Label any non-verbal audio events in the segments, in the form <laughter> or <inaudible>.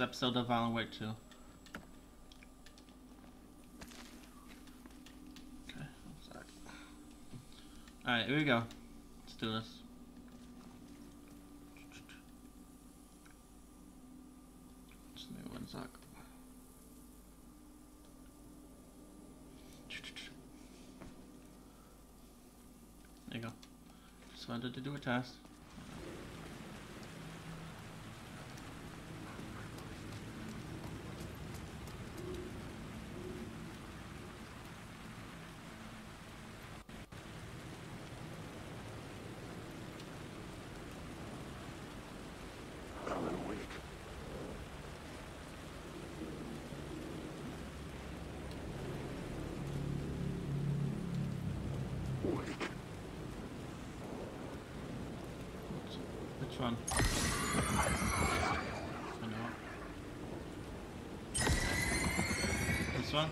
episode of Alan Wake 2. Okay. Alright, here we go. Let's do this. Just me one sec. There you go. Just wanted to do a test. Alan Wake. Wake. Which one? I know. This one?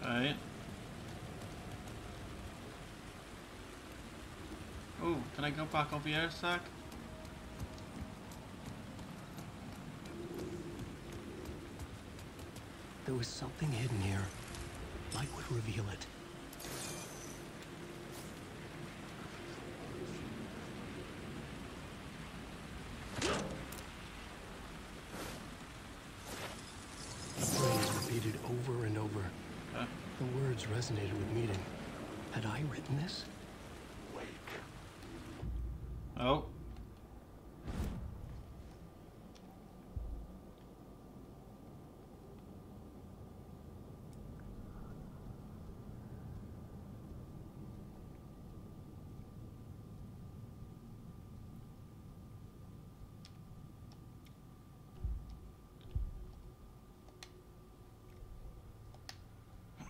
Okay. Oh, can I go back over here a sec? There was something hidden here. Light would reveal it. The phrase repeated over and over. Okay. The words resonated with meaning. Had I written this? Wake. Oh.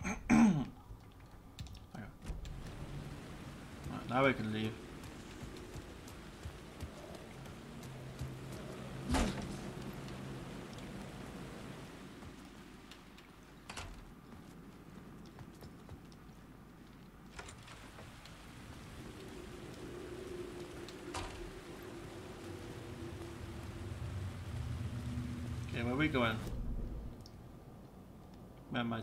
Okay. Right, now we can leave. Okay, where we going? Where am I?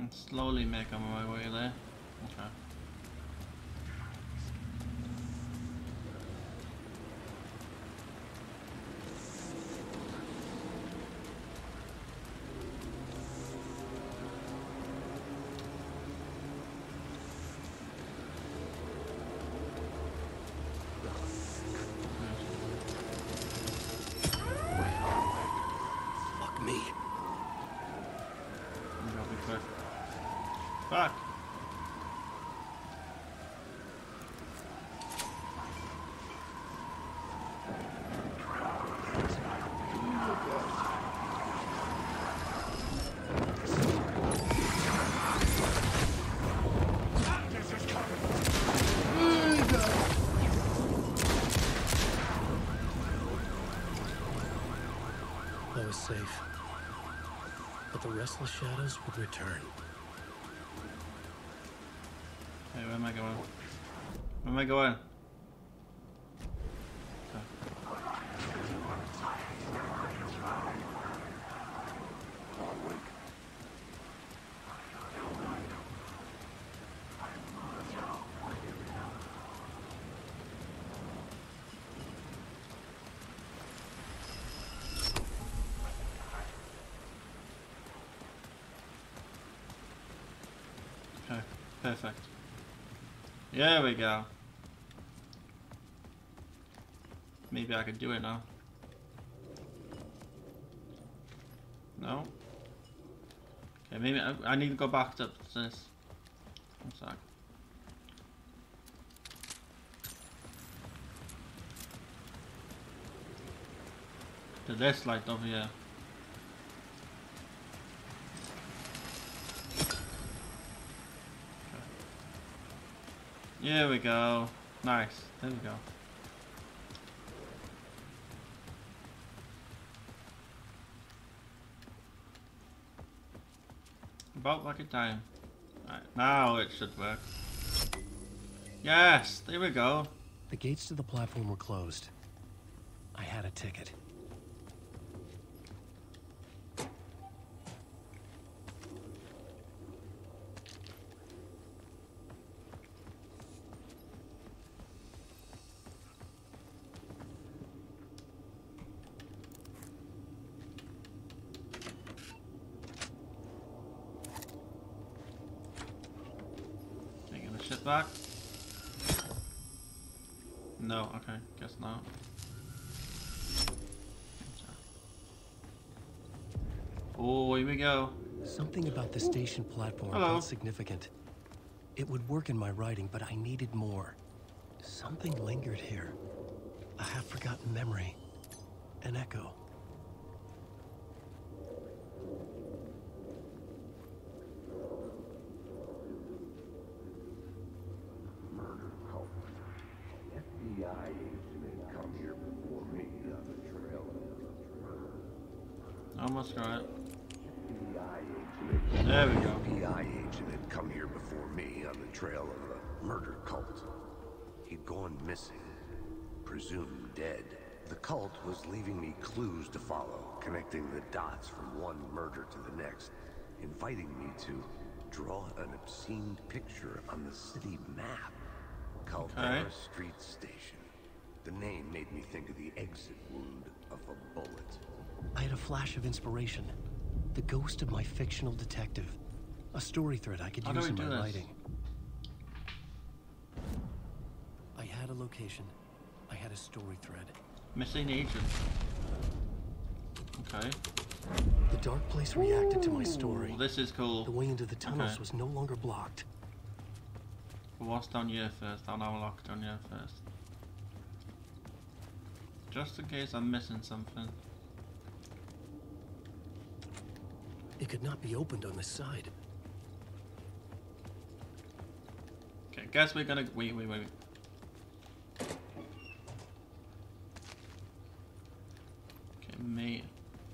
I'm slowly making my way there. Okay. Fuck me. I'm gonna be quick. Fuck! I was safe. The shadows would return. Hey, where am I going? Where am I going? Okay. Alan Wake. Okay, perfect. There we go. Maybe I could do it now. No? Okay, maybe I, I need to go back to this. One sec. To this light over here. Here we go. Nice. There we go. About like a time. Right, now it should work. Yes, there we go. The gates to the platform were closed. I had a ticket. Taking the shit back. No, okay, guess not. Oh, here we go. Something about the station platform Hello. felt significant. It would work in my writing, but I needed more. Something lingered here. A half-forgotten memory. An echo. Murder cult. FBI agent had come here before me on the trail of Almost got it. FBI agent. There we go. FBI agent had come here before me on the trail of the murder cult. He'd gone missing, presumed dead. The cult was leaving me clues to follow, connecting the dots from one murder to the next, inviting me to draw an obscene picture on the city map. Caldera Okay. Street Station. The name made me think of the exit wound of a bullet. I had a flash of inspiration. The ghost of my fictional detective. A story thread I could How use in my this? writing. I had a location. I had a story thread. Missing agent. Okay. The dark place reacted to my story. Well, this is cool. The way into the tunnels Okay. was no longer blocked. But what's down here first? I'll have a look down here first. Just in case I'm missing something. It could not be opened on this side. Okay, guess we're gonna wait, wait, wait. Okay,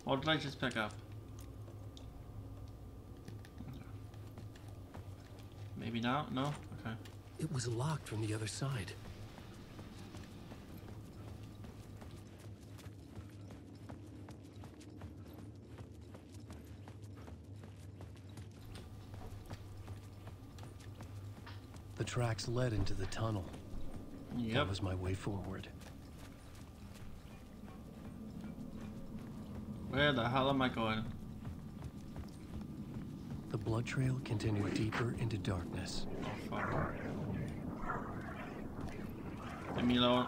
What did I just pick up? Maybe now? No? Okay. It was locked from the other side. The tracks led into the tunnel. That was my way forward. Where the hell am I going? The blood trail continued deeper into darkness. Oh fuck. Leave me alone.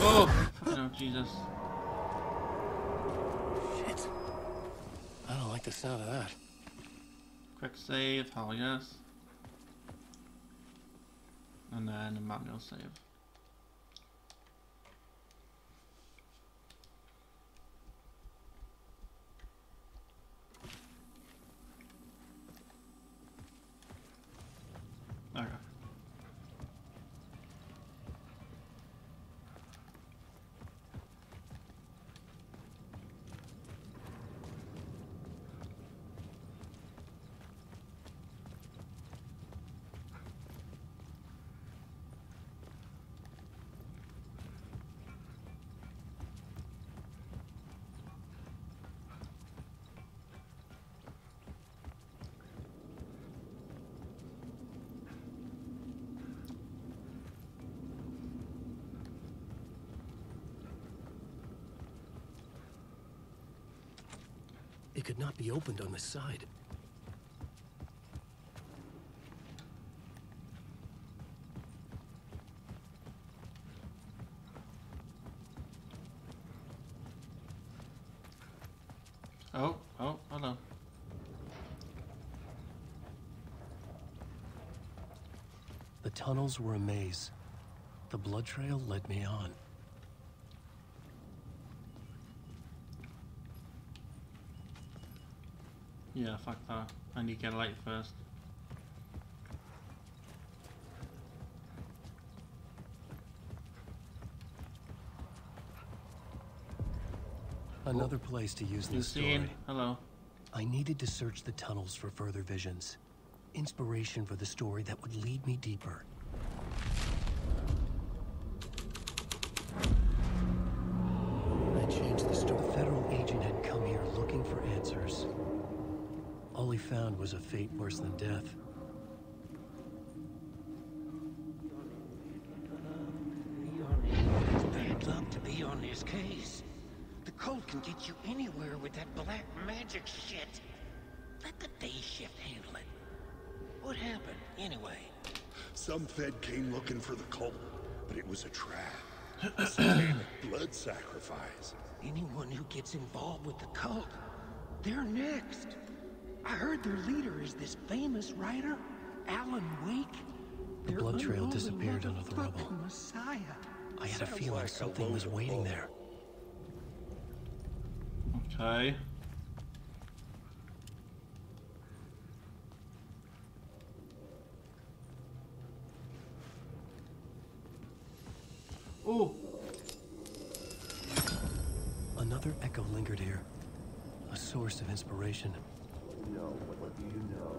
oh, fucking hell, Jesus. Shit. I don't like the sound of that. Quick hell yes. And then a manual save. Okay. It could not be opened on this side. Oh, oh, hold on. The tunnels were a maze. The blood trail led me on. Yeah, fuck that. I need to get a light first. Another place to use this story. Hello. I needed to search the tunnels for further visions. Inspiration for the story that would lead me deeper. Fate worse than death. It's bad luck to be on this case. The cult can get you anywhere with that black magic shit. Let the day shift handle it. What happened, anyway? Some Fed came looking for the cult, but it was a trap. <clears throat> A satanic blood sacrifice. Anyone who gets involved with the cult, they're next. I heard their leader is this famous writer, Alan Wake. The Their blood trail disappeared under the rubble. motherfucking Messiah. I had a feeling like something load was waiting bull. there. Okay. Oh, Another echo lingered here. A source of inspiration. No, what do you know?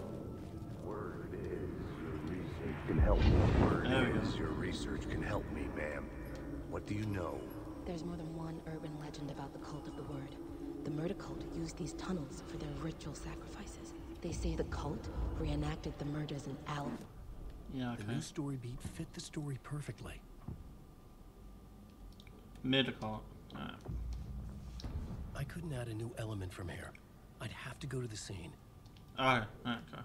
Word is your research can help me. Word There is your research can help me, ma'am. What do you know? There's more than one urban legend about the cult of the word. The murder cult used these tunnels for their ritual sacrifices. They say the cult reenacted the murders in Allen. yeah, okay. The new story beat fit the story perfectly. Medical. Uh, I couldn't add a new element from here. I'd have to go to the scene. okay, okay.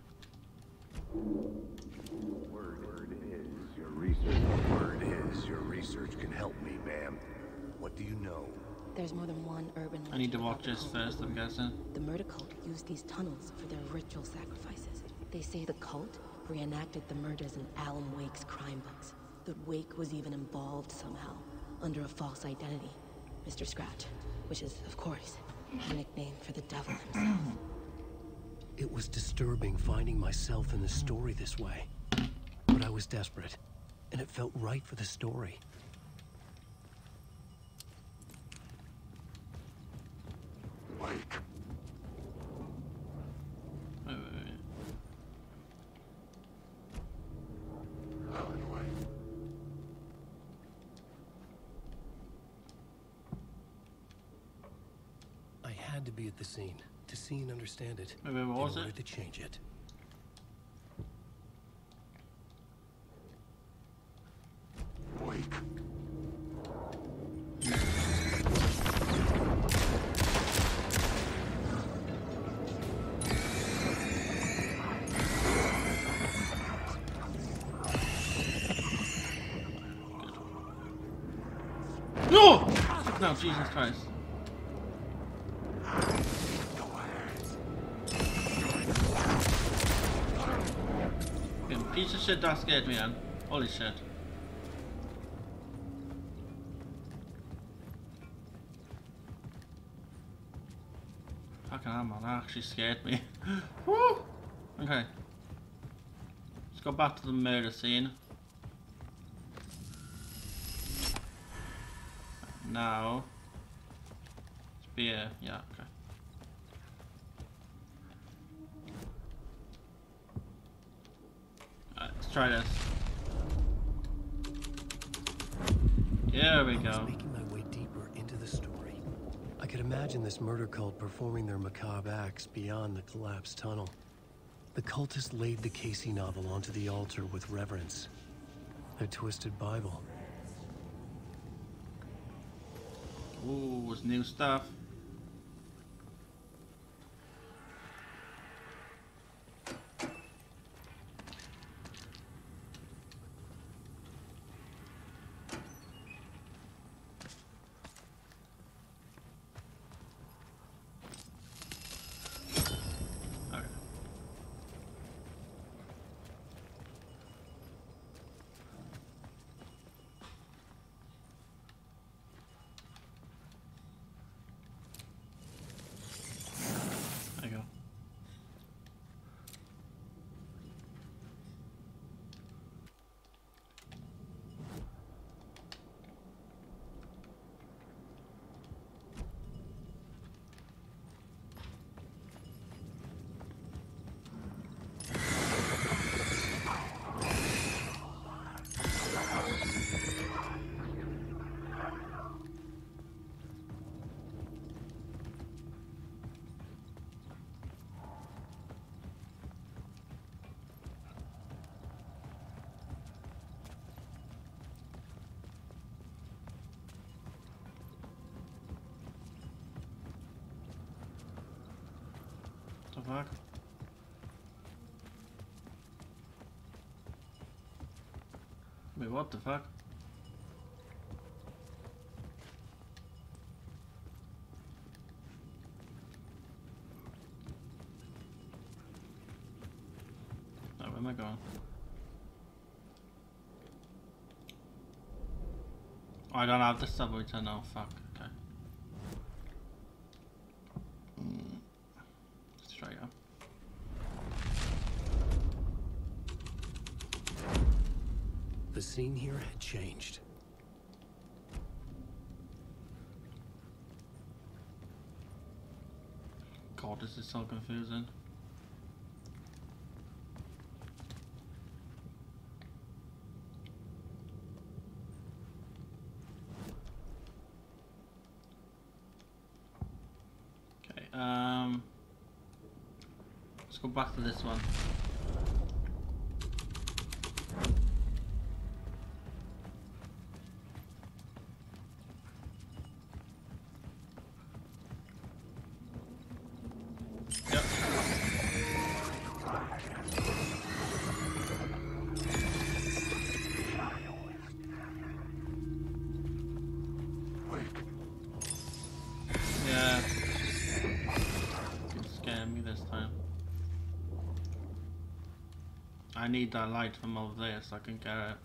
Word, word is your research. Word is your research can help me, ma'am. What do you know? There's more than one urban I need to about watch the this first, I'm guessing. The murder cult used these tunnels for their ritual sacrifices. They say the cult reenacted the murders in Alan Wake's crime books. That Wake was even involved somehow, under a false identity. Mr. Scratch, which is, of course, a nickname for the devil himself. It was disturbing finding myself in the story this way. But I was desperate, and it felt right for the story. Wake. Wait, wait, wait. Alan Wake. I to be at the scene to see and understand it. Wait, wait, what in was order it? to change it. Wake. No! No, Jesus Christ. Shit that scared me, man. Holy shit. Fucking hell, man. That actually scared me. <laughs> Woo! Okay. Let's go back to the murder scene. Now. Spear. Yeah, okay. Alright, let's try this. There we go. making my way deeper into the story. I could imagine this murder cult performing their macabre acts beyond the collapsed tunnel. The cultists laid the Casey novel onto the altar with reverence. Their twisted Bible. Ooh, it's new stuff. Okay. Fuck? Wait, what the fuck? Oh, where am I going? I don't have the subway know, fuck, okay. Mm. Straight up. The scene here had changed. God, this is so confusing. Okay, um... Let's go back to this one. Need that light from over there so I can get it.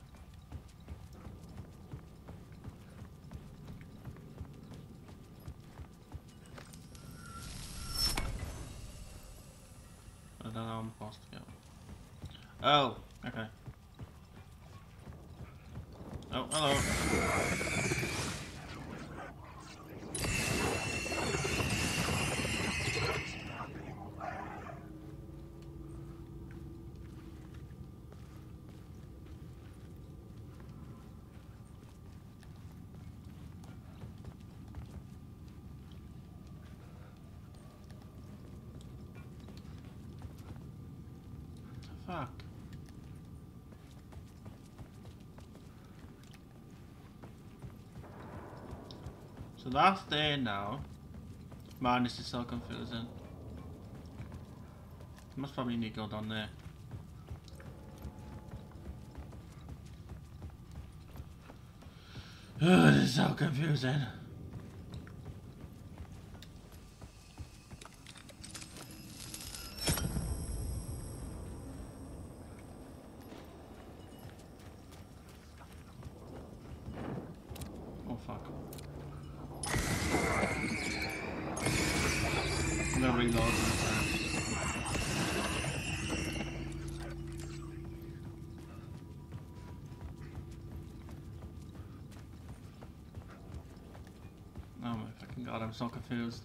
I don't know how I'm supposed to go. Oh, okay. Oh, hello. Fuck. So that's there now. Man, this is so confusing. Must probably need to go down there. Ugh, <sighs> this is so confusing. Oh fuck. I'm gonna reload this time. Oh my fucking god, I'm so confused.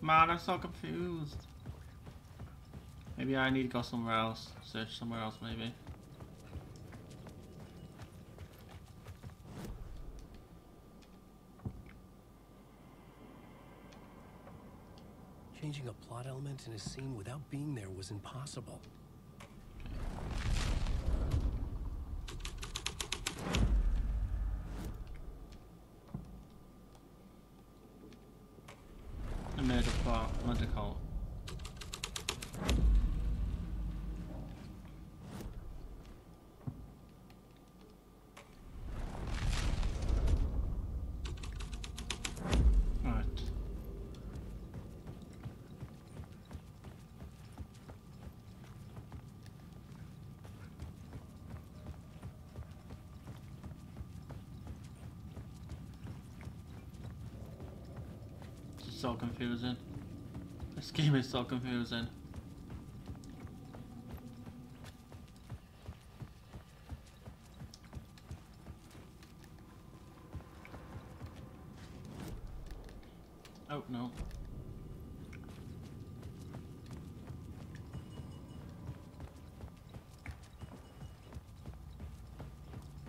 Man, I'm so confused. Maybe I need to go somewhere else. Search somewhere else, maybe. Changing a plot element in a scene without being there was impossible. I made a plot. What do you call it? Alright. This is so confusing. This game is so confusing. Oh no.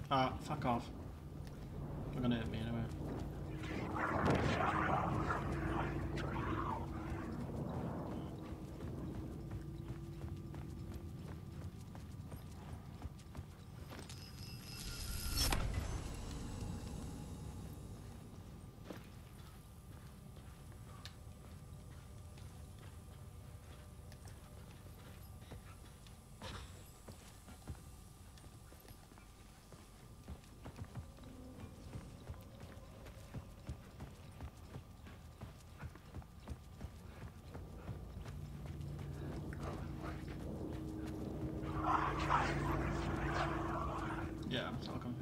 Ah, fuck off. They're gonna hit me anyway.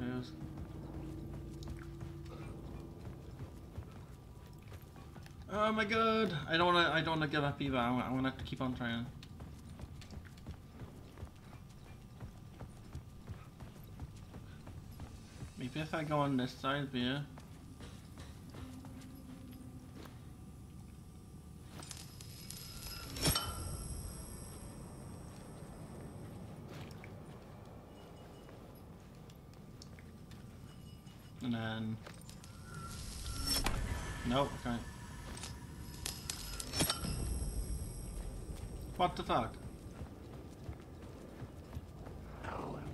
confused. Oh my god! I don't wanna I don't wanna give up either. I'm, I'm gonna have to keep on trying. Maybe if I go on this side here. And then... Nope, okay. What the fuck? Alan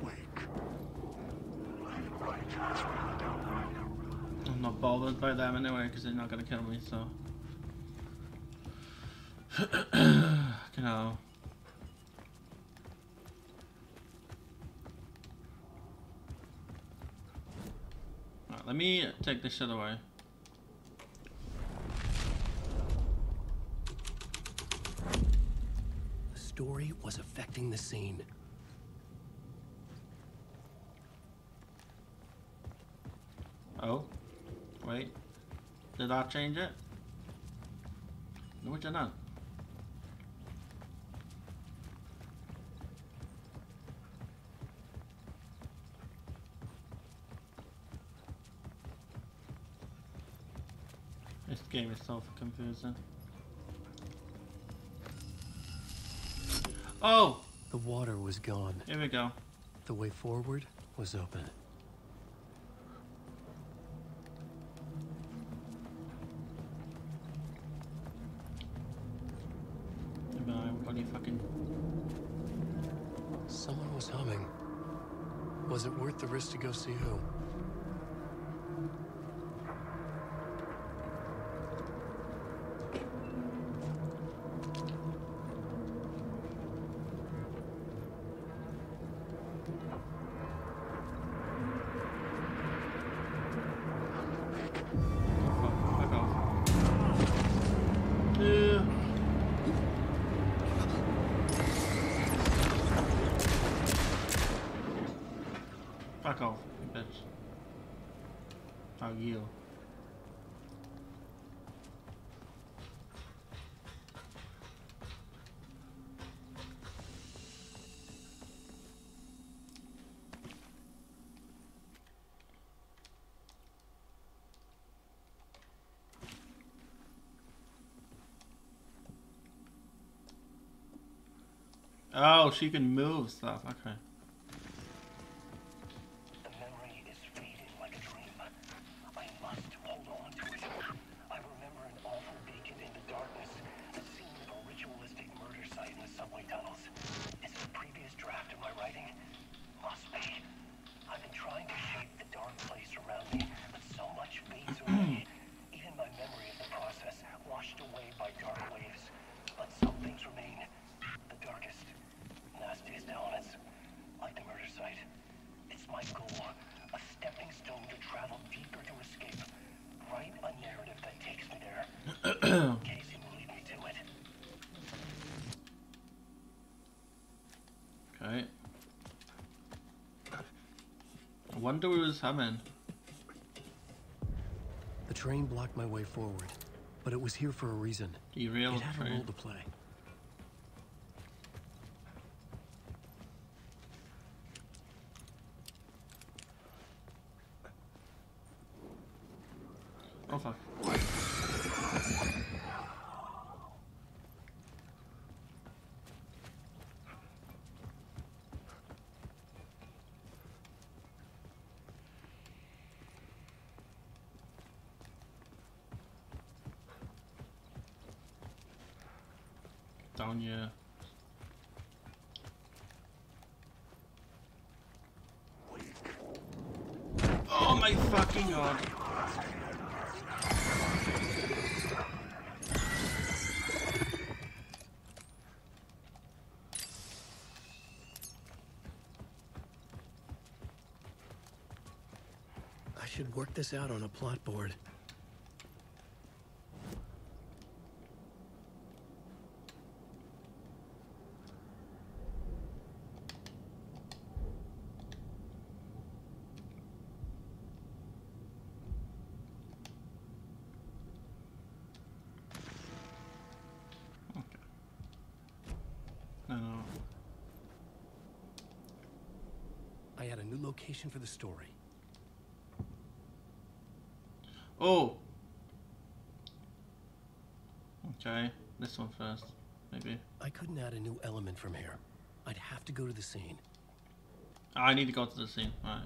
Wake. I'm right. Don't bothered by them anyway because they're not gonna kill me, so. <clears throat> you. Alright, let me take this shit away. The story was affecting the scene. Oh. Wait. Did I change it? No, it did not. This game is so confusing. Oh! The water was gone. Here we go. The way forward was open. Risk to go see who? Fuck, fuck off. Yeah. Fuck off, you bitch. Fuck you. Oh, she can move stuff. Okay. The memory is fading like a dream. I must hold on to it. I remember an awful beacon in the darkness, a scene of a ritualistic murder site in the subway tunnels. Is it a previous draft of my writing? Must be. I've been trying to shape the dark place around me, but so much fades away. Even my memory of the process washed away by dark waves. But some things remain. The darkest, nastiest elements, like the murder site. It's my goal, a stepping stone to travel deeper to escape. Write a narrative that takes me there. Casey will lead me to it. Okay. I wonder who was humming. The train blocked my way forward, but it was here for a reason. Derailed It had a role to play. Oh fuck. Down here. Oh my fucking god. I should work this out on a plot board. location for the story. Oh! Okay, this one first, maybe. I couldn't add a new element from here. I'd have to go to the scene. I need to go to the scene, right.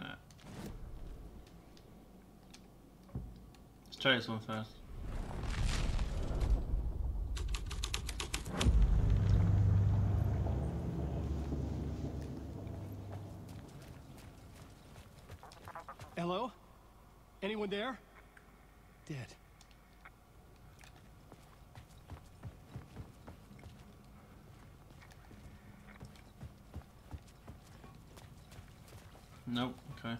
Alright. This one first. Hello? Anyone there? Dead. Nope, okay.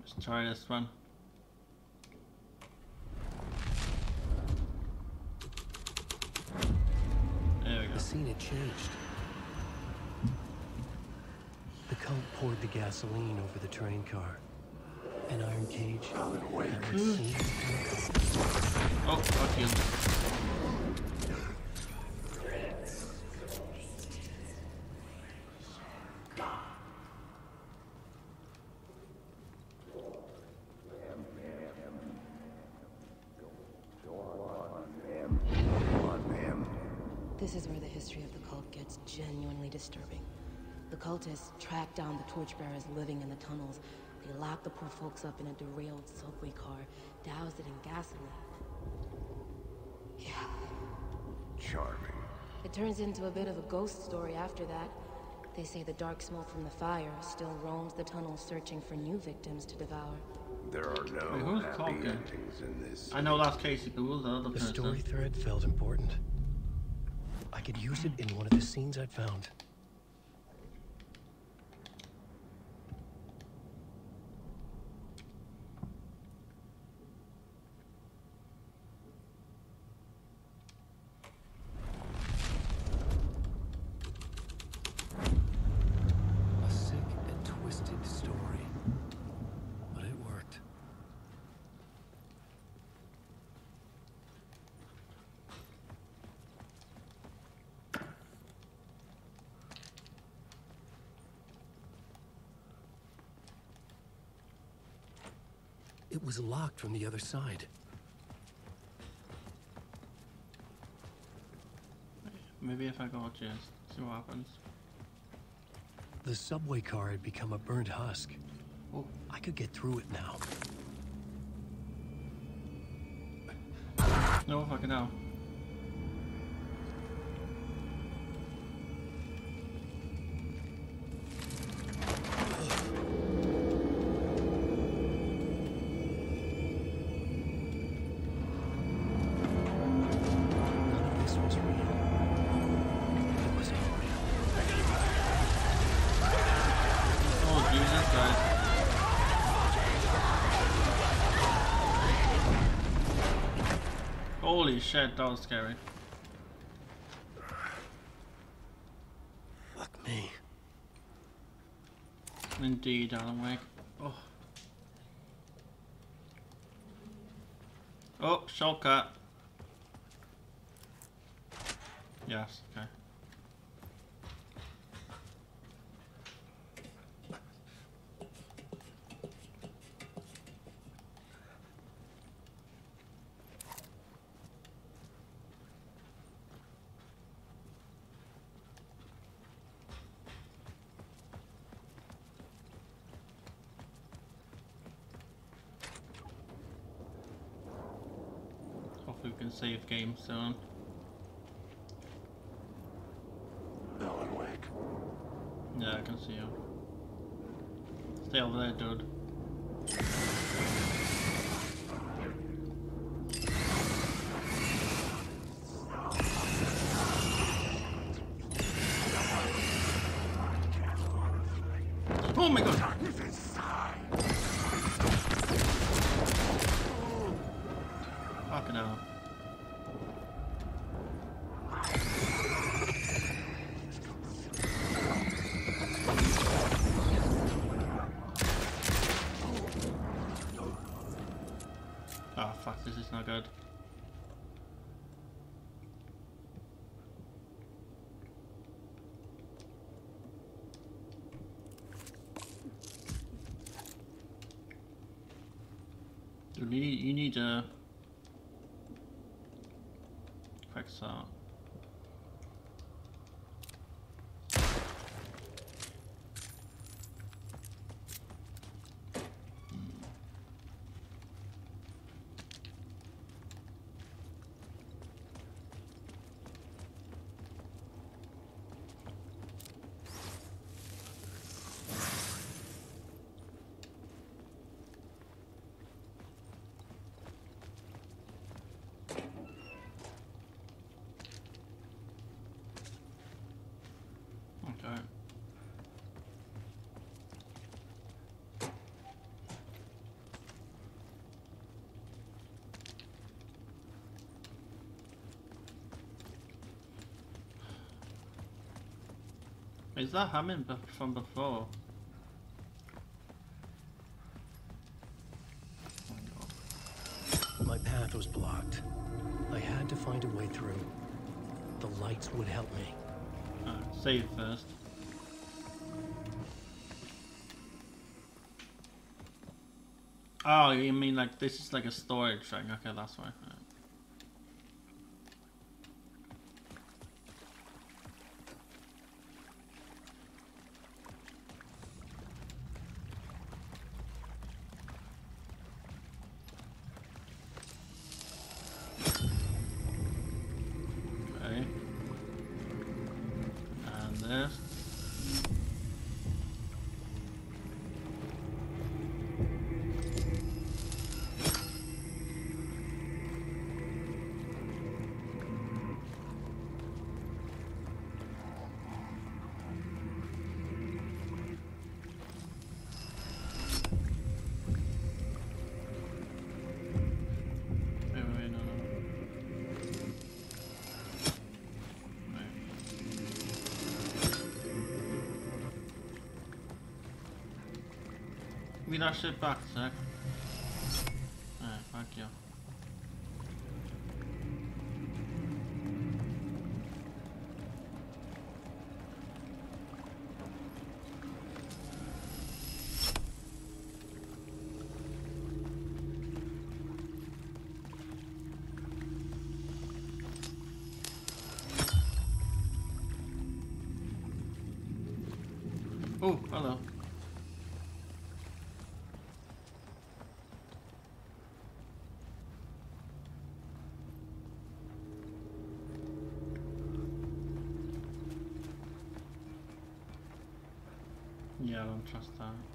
Let's try this one. There we go. The scene had changed. The cult poured the gasoline over the train car. An iron cage. Alan Wake. that would seem to connect Oh, fuck you. Come on, ma'am. This is where the history of the cult gets genuinely disturbing. The cultists tracked down the torchbearers living in the tunnels. They locked the poor folks up in a derailed subway car, doused it in gasoline. Yeah, Charming. it turns into a bit of a ghost story after that. They say the dark smoke from the fire still roams the tunnels searching for new victims to devour. There are Wait, no who's happy talking? endings in this. I know that's Casey, but who's the other The person? story thread felt important. I could use it in one of the scenes I'd found. A sick and twisted story. But it worked. It was locked from the other side. Maybe if I go just see what happens. The subway car had become a burnt husk. Oh, I could get through it now. no fucking hell. Shit, that was scary. Fuck me. Indeed, Alan Wake. Oh. Oh, shortcut. Yes, okay. Hopefully we can save game soon. Alan Wake. Yeah, I can see you. Stay over there, dude. You need, you need a quick start. Okay. Is that Hammond bef- from before? Oh my My path was blocked. I had to find a way through. The lights would help me. Alright, save first. Oh, you mean like this is like a storage thing? Okay, that's why. Alright. Give me Yeah, I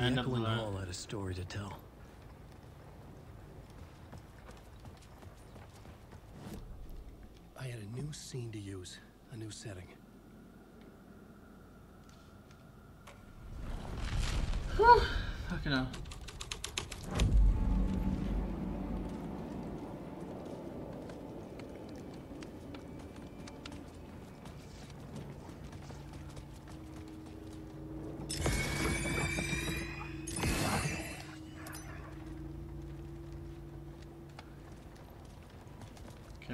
The End echoing hall had a story to tell. I had a new scene to use, a new setting. Fucking hell.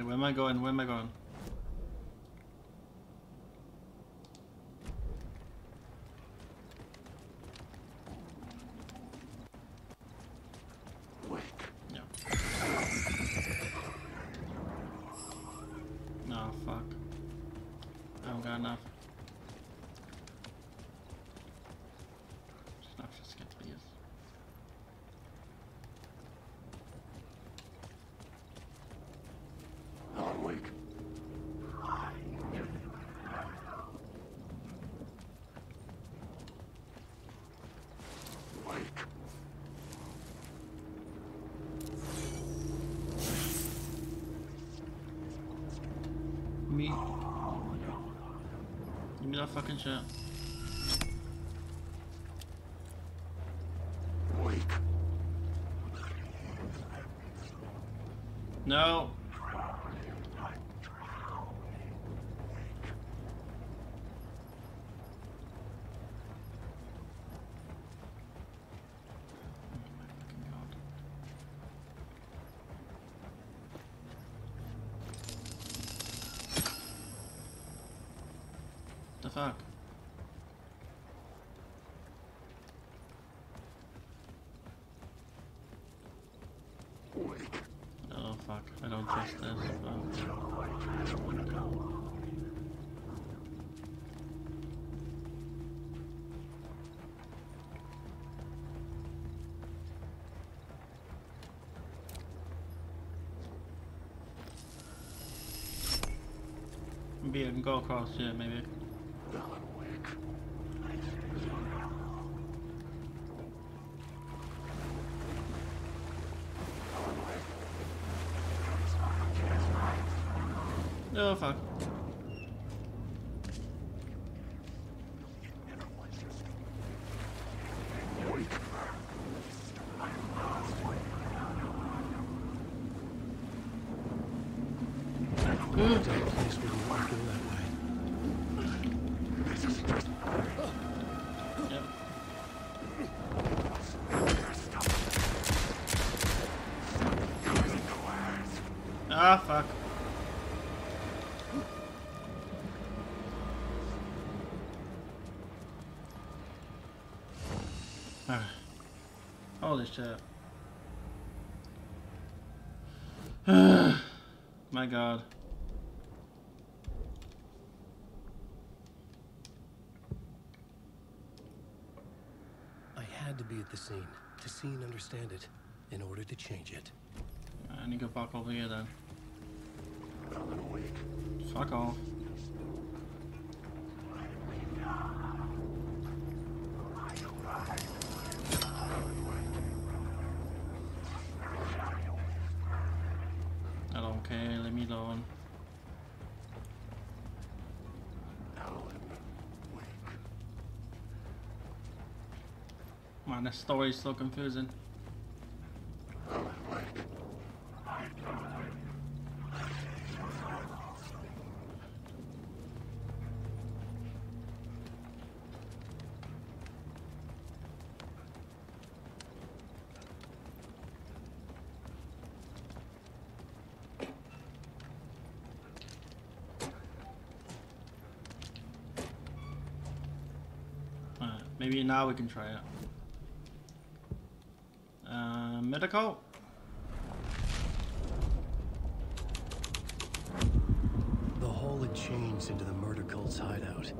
Where am I going? Where am I going? Wake. Yeah. No, fuck. I don't got enough. Just enough to skip these. Alan Wake. Wake. Me. Me that fucking shit. Wake. No. The fuck? Wake. Oh fuck, I don't trust this. But... I can go across here, maybe. Oh fuck. Wake. Dark place wouldn't want to go that way. Yep. Ah fuck. Ah. Holy shit. <sighs> My god. I had to be at the scene, to see and understand it, in order to change it. I need to go back over here then. Alan Wake. Fuck off. I don't care, leave me alone. Alan Wake. Man, this is so confusing. Maybe now we can try it. Uh, medical? The hole had changed into the murder cult's hideout.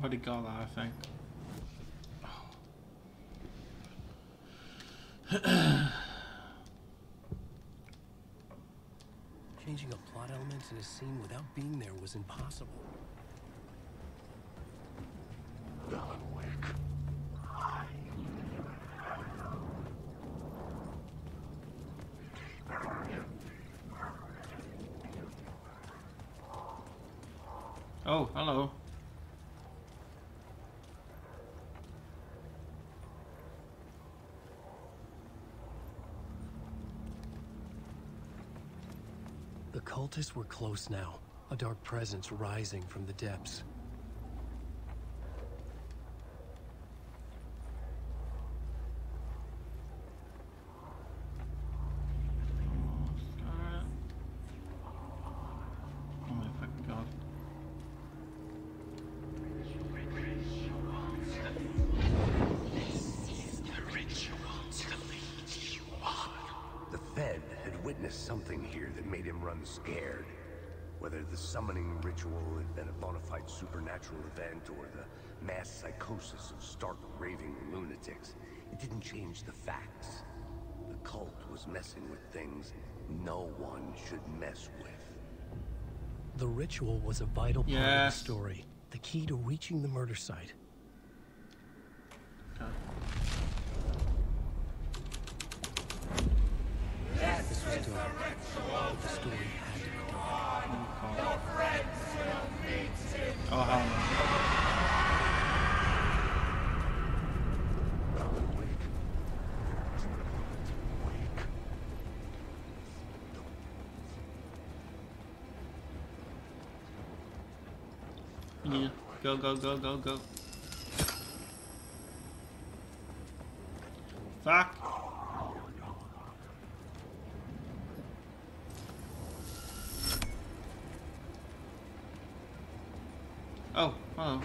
Already got that, I think. <clears throat> Changing a plot element in a scene without being there was impossible. Alan Wake. Oh, hello. Cultists were close now, a dark presence rising from the depths. Alright. Oh my fucking god. The Fed had witnessed something here that made him run scared. Whether the summoning ritual had been a bona fide supernatural event or the mass psychosis of stark raving lunatics, it didn't change the facts. The cult was messing with things no one should mess with. The ritual was a vital part of the story, the key to reaching the murder site. Okay. This was done. The story had to be done. Oh, hell no. Yeah. Go, go, go, go, go. Fuck. Oh, hello.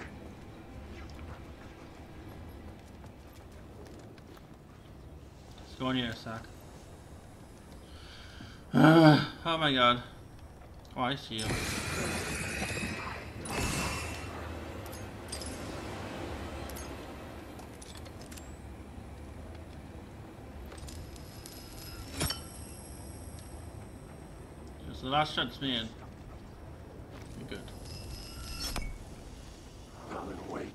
Let's go here a sec. <sighs> oh my god. Oh, I see you. Last chance, man. You're good. Alan Wake.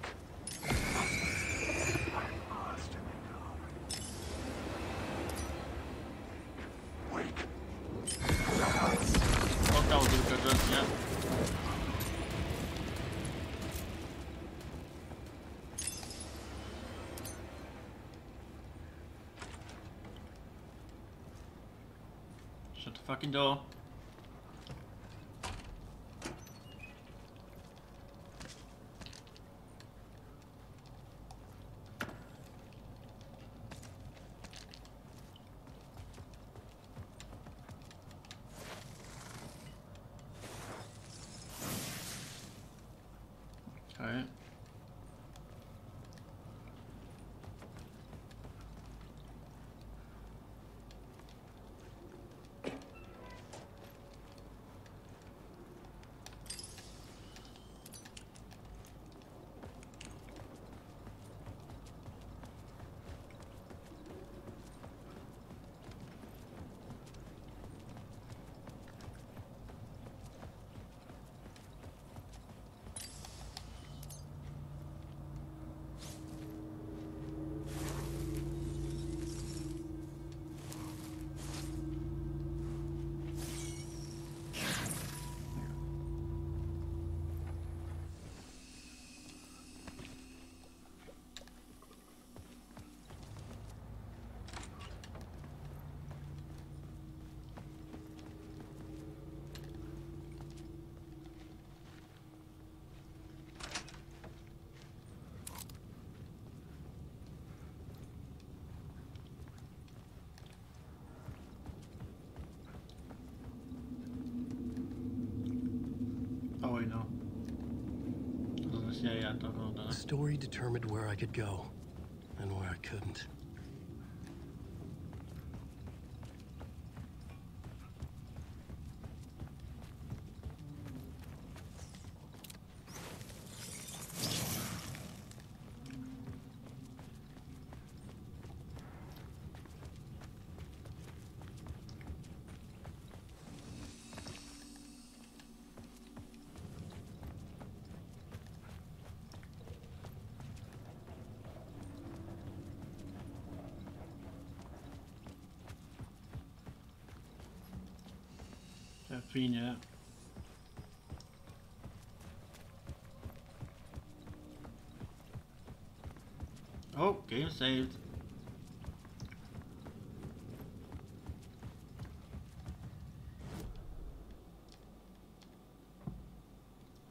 Wake. That was a good run, yeah. Shut the fucking door. Yeah, yeah, don't go The story determined where I could go and where I couldn't. Caffeine, yeah. Oh, game saved.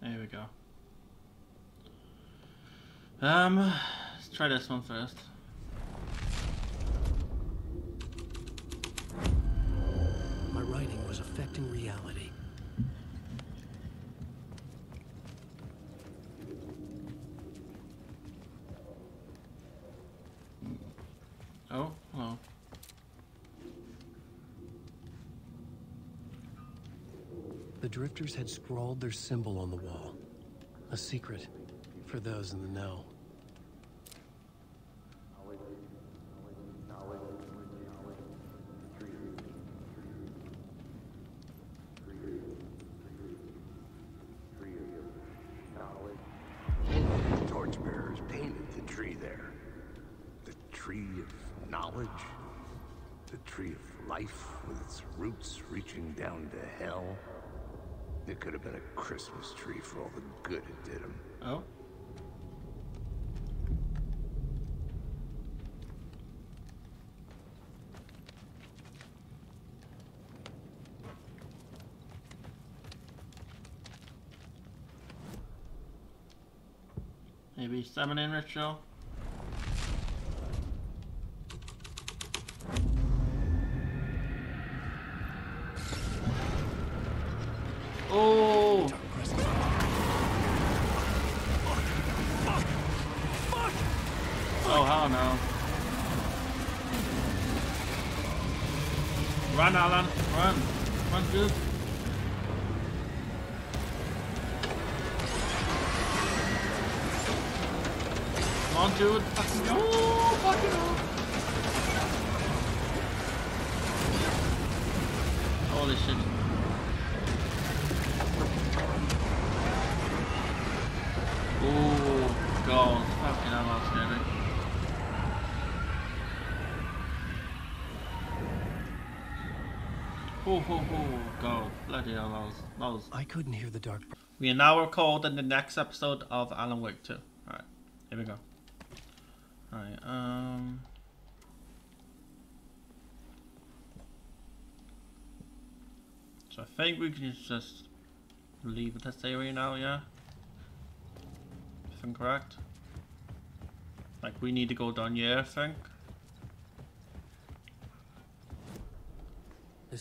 There we go. Um, let's try this one first. Reality. Oh, hello. The drifters had scrawled their symbol on the wall. A secret for those in the know. Torchbearers painted the tree there. The tree of knowledge. The tree of life with its roots reaching down to hell. It could have been a Christmas tree for all the good it did him. Oh. Ritual. Oh! Oh, oh, oh, God. Bloody hell, that was, that was I couldn't hear the dark. we are now recording the next episode of Alan Wake 2. Alright, here we go. Alright, um. So I think we can just leave this area now, yeah? If I'm correct. Like, we need to go down here, I think.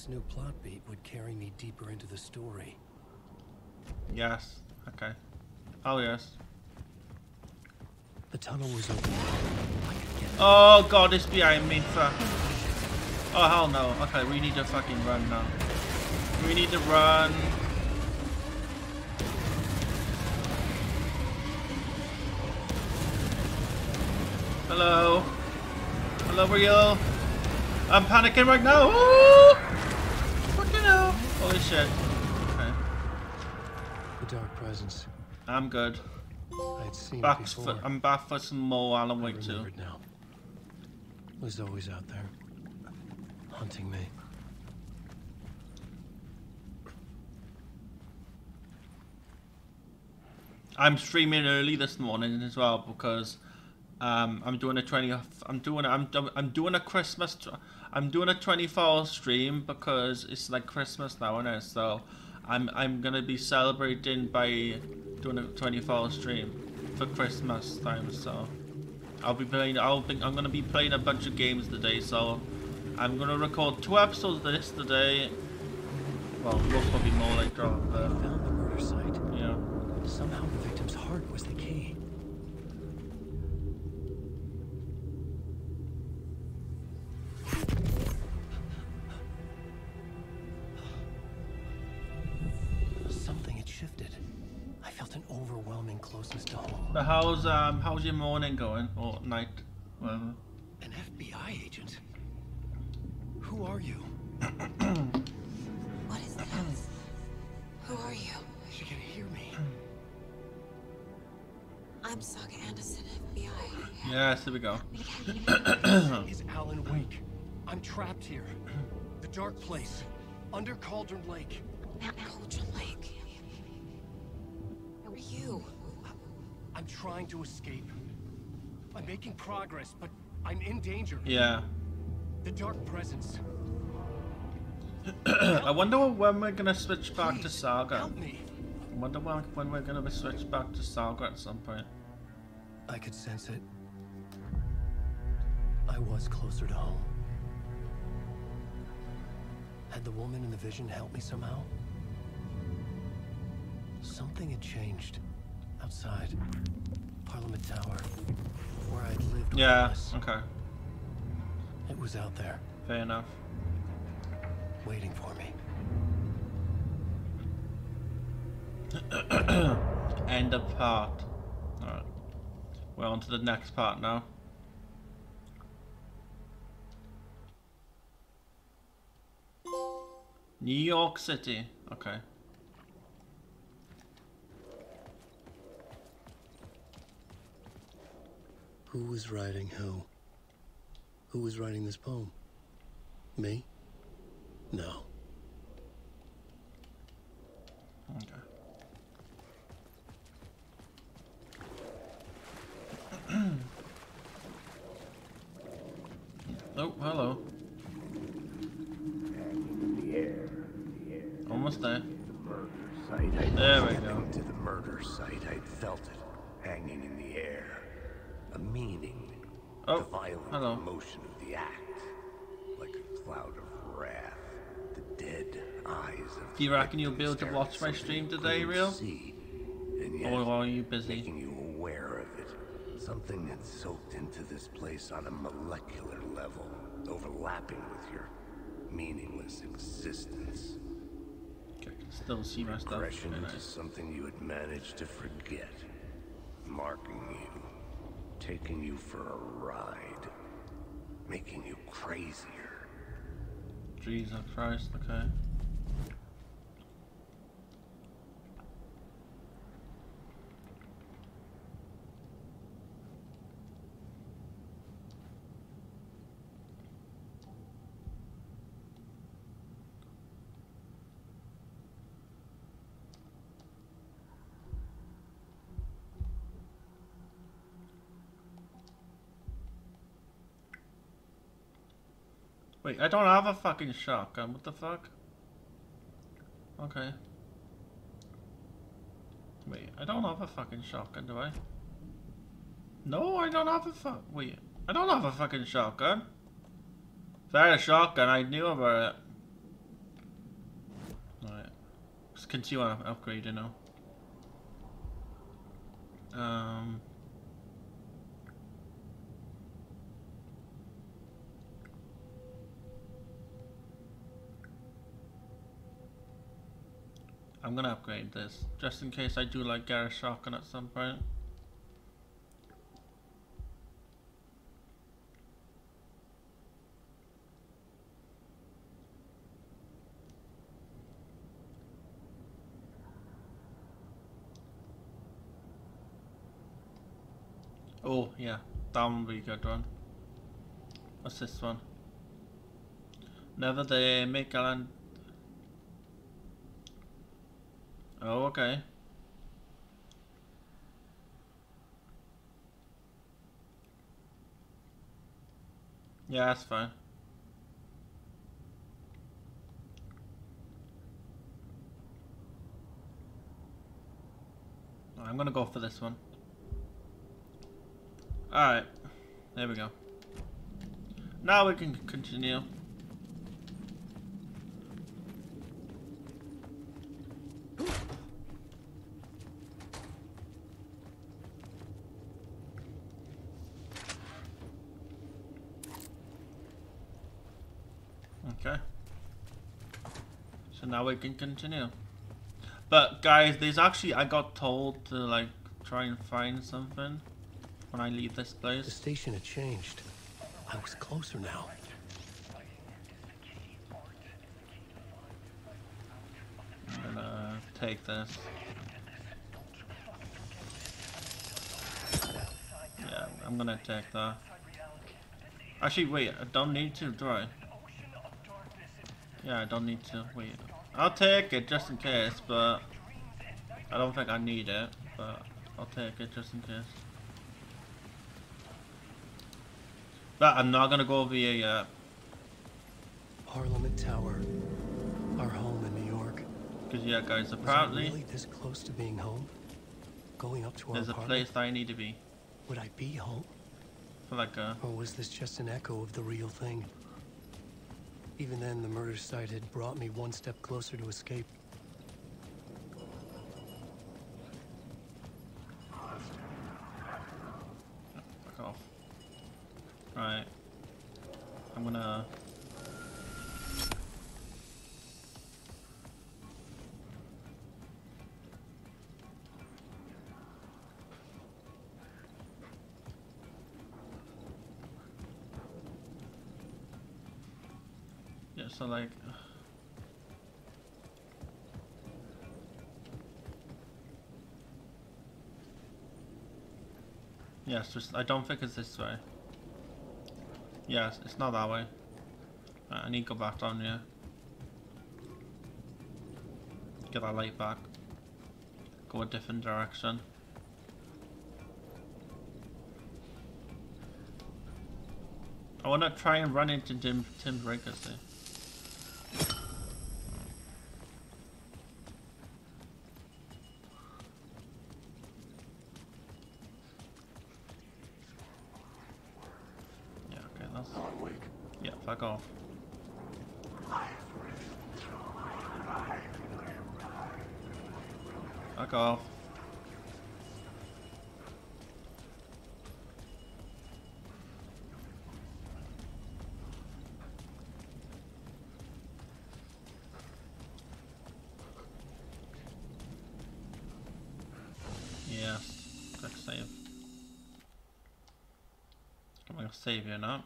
This new plot beat would carry me deeper into the story. Yes, okay. Oh, yes. The tunnel was open. I could get Oh god, it's behind me. Fuck. Oh hell no. Okay, we need to fucking run now. We need to run. Hello. Hello, you? I'm panicking right now. Ooh! Holy shit. Okay. the dark presence. I'm good. I had seen Back it for, before. I'm back for some more Alan Wake 2. remembered now. It was always out there, hunting me. I'm streaming early this morning as well because um, I'm doing a 20 I'm doing I'm I'm doing a Christmas I'm doing a 24 hour stream because it's like Christmas now and so I'm I'm gonna be celebrating by doing a 24 hour stream for Christmas time so. I'll be playing I'll be, I'm gonna be playing a bunch of games today so I'm gonna record two episodes of this today. Well most probably more later on I found the murder site. yeah. Somehow how's um how's your morning going or night? Whatever. An FBI agent? Who are you? What is this? Who are you? She can hear me. I'm Saga Anderson, FBI. Yes, here we go. <coughs> is Alan Wake. I'm trapped here. The dark place. Under Cauldron Lake. Cauldron Lake. Who are you? I'm trying to escape. I'm making progress, but I'm in danger. Yeah. The Dark Presence. <clears throat> I wonder when we're gonna switch back to Saga. Help me. I wonder when, when we're gonna be switched back to Saga at some point. I could sense it. I was closer to home. Had the woman in the vision helped me somehow? Something had changed. Outside. Parliament Tower. Where I'd lived Yeah, okay. It was out there, Fair enough. waiting for me. <coughs> End of part. Alright. We're on to the next part now. New York City. Okay. Who was writing who? Who was writing this poem? Me? No. Okay. <clears throat> oh, hello. In the the. Almost there. Murder site. There we go. To the murder site, I'd felt it hanging in the air. A meaning. Oh, the violent hello. emotion of the act. Like a cloud of wrath. The dead eyes of Do you reckon you'll be able to watch my stream today, Real? See, and yet, Or are you busy? making you aware of it. Something that's soaked into this place on a molecular level, overlapping with your meaningless existence. Okay, I can still see my stuff. Aggression Very into something you had managed to forget. Marking you. Taking you for a ride. Making you crazier. Jesus Christ, okay. Wait, I don't have a fucking shotgun. What the fuck? Okay. Wait, I don't have a fucking shotgun, do I? No, I don't have a fuck. Wait, I don't have a fucking shotgun. If I had a shotgun, I knew about it. Alright. Let's continue on upgrading now. Um. I'm gonna upgrade this, just in case I do like a shotgun at some point. Oh yeah, that one would be a good one. What's this one? Never the make a land Oh, okay. Yeah, that's fine. I'm gonna go for this one. Alright. There we go. Now we can continue. Okay. So now we can continue. But guys, there's actually I got told to like try and find something when I leave this place. The station had changed. I was closer now. I'm gonna take this. Yeah, I'm gonna take that. Actually, wait, I don't need to, do I? Yeah, I don't need to. Wait, I'll take it just in case, but I don't think I need it. But I'll take it just in case. But I'm not gonna go over here yet. Parliament Tower. Our home in New York. Because yeah, guys, apparently really this close to being home? Going up to our there's a place that I need to be Would I be home? for like a. Or was this just an echo of the real thing? Even then, the murder site had brought me one step closer to escape. Yeah, so like. Uh. Yes, just I don't think it's this way. Yes, it's not that way. Right, I need to go back down here. Get that light back. Go a different direction. I wanna try and run into Tim Tim's Ricochet. Yeah, okay, that's Alan Wake. yeah, fuck off. Fuck off. Yes, quick save. I'm gonna save here now.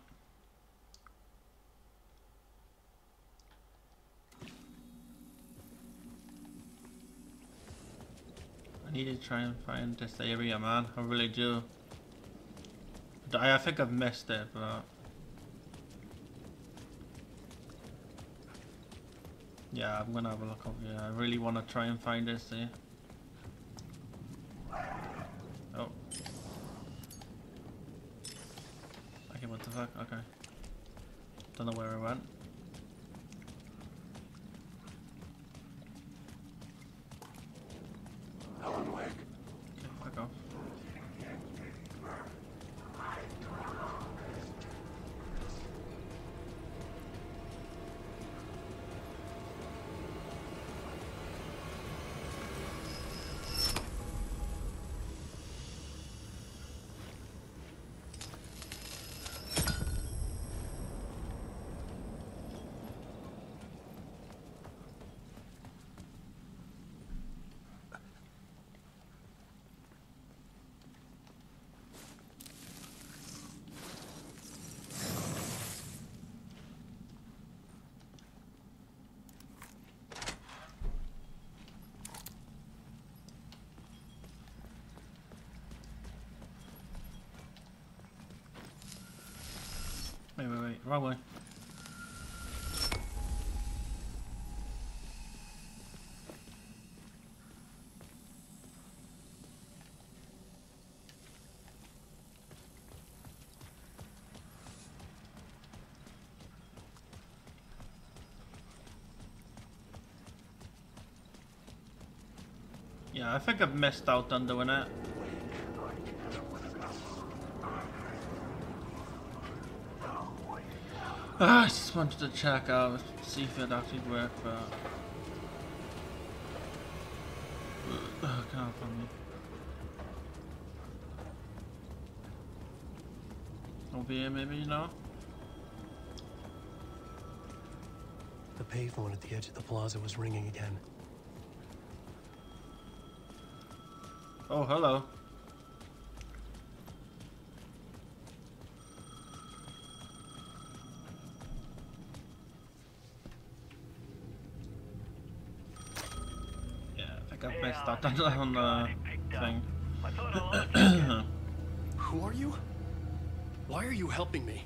I need to try and find this area, man. I really do. I, I think I've missed it, but... Yeah, I'm gonna have a look over here. I really want to try and find this here. Oh. Okay, what the fuck? Okay. Don't know where it went. Alan Wake. Okay, fuck off. Wait, wait, wait. Wrong way. Yeah, I think I've missed out on doing it. Ah, I just wanted to check out, see if it actually worked, but... Ugh, can't find me. Over here maybe, no? The payphone at the edge of the plaza was ringing again. Oh, hello. Yeah, I think I've missed out on, on the thing. I thought I lost you. Who are you? Why are you helping me?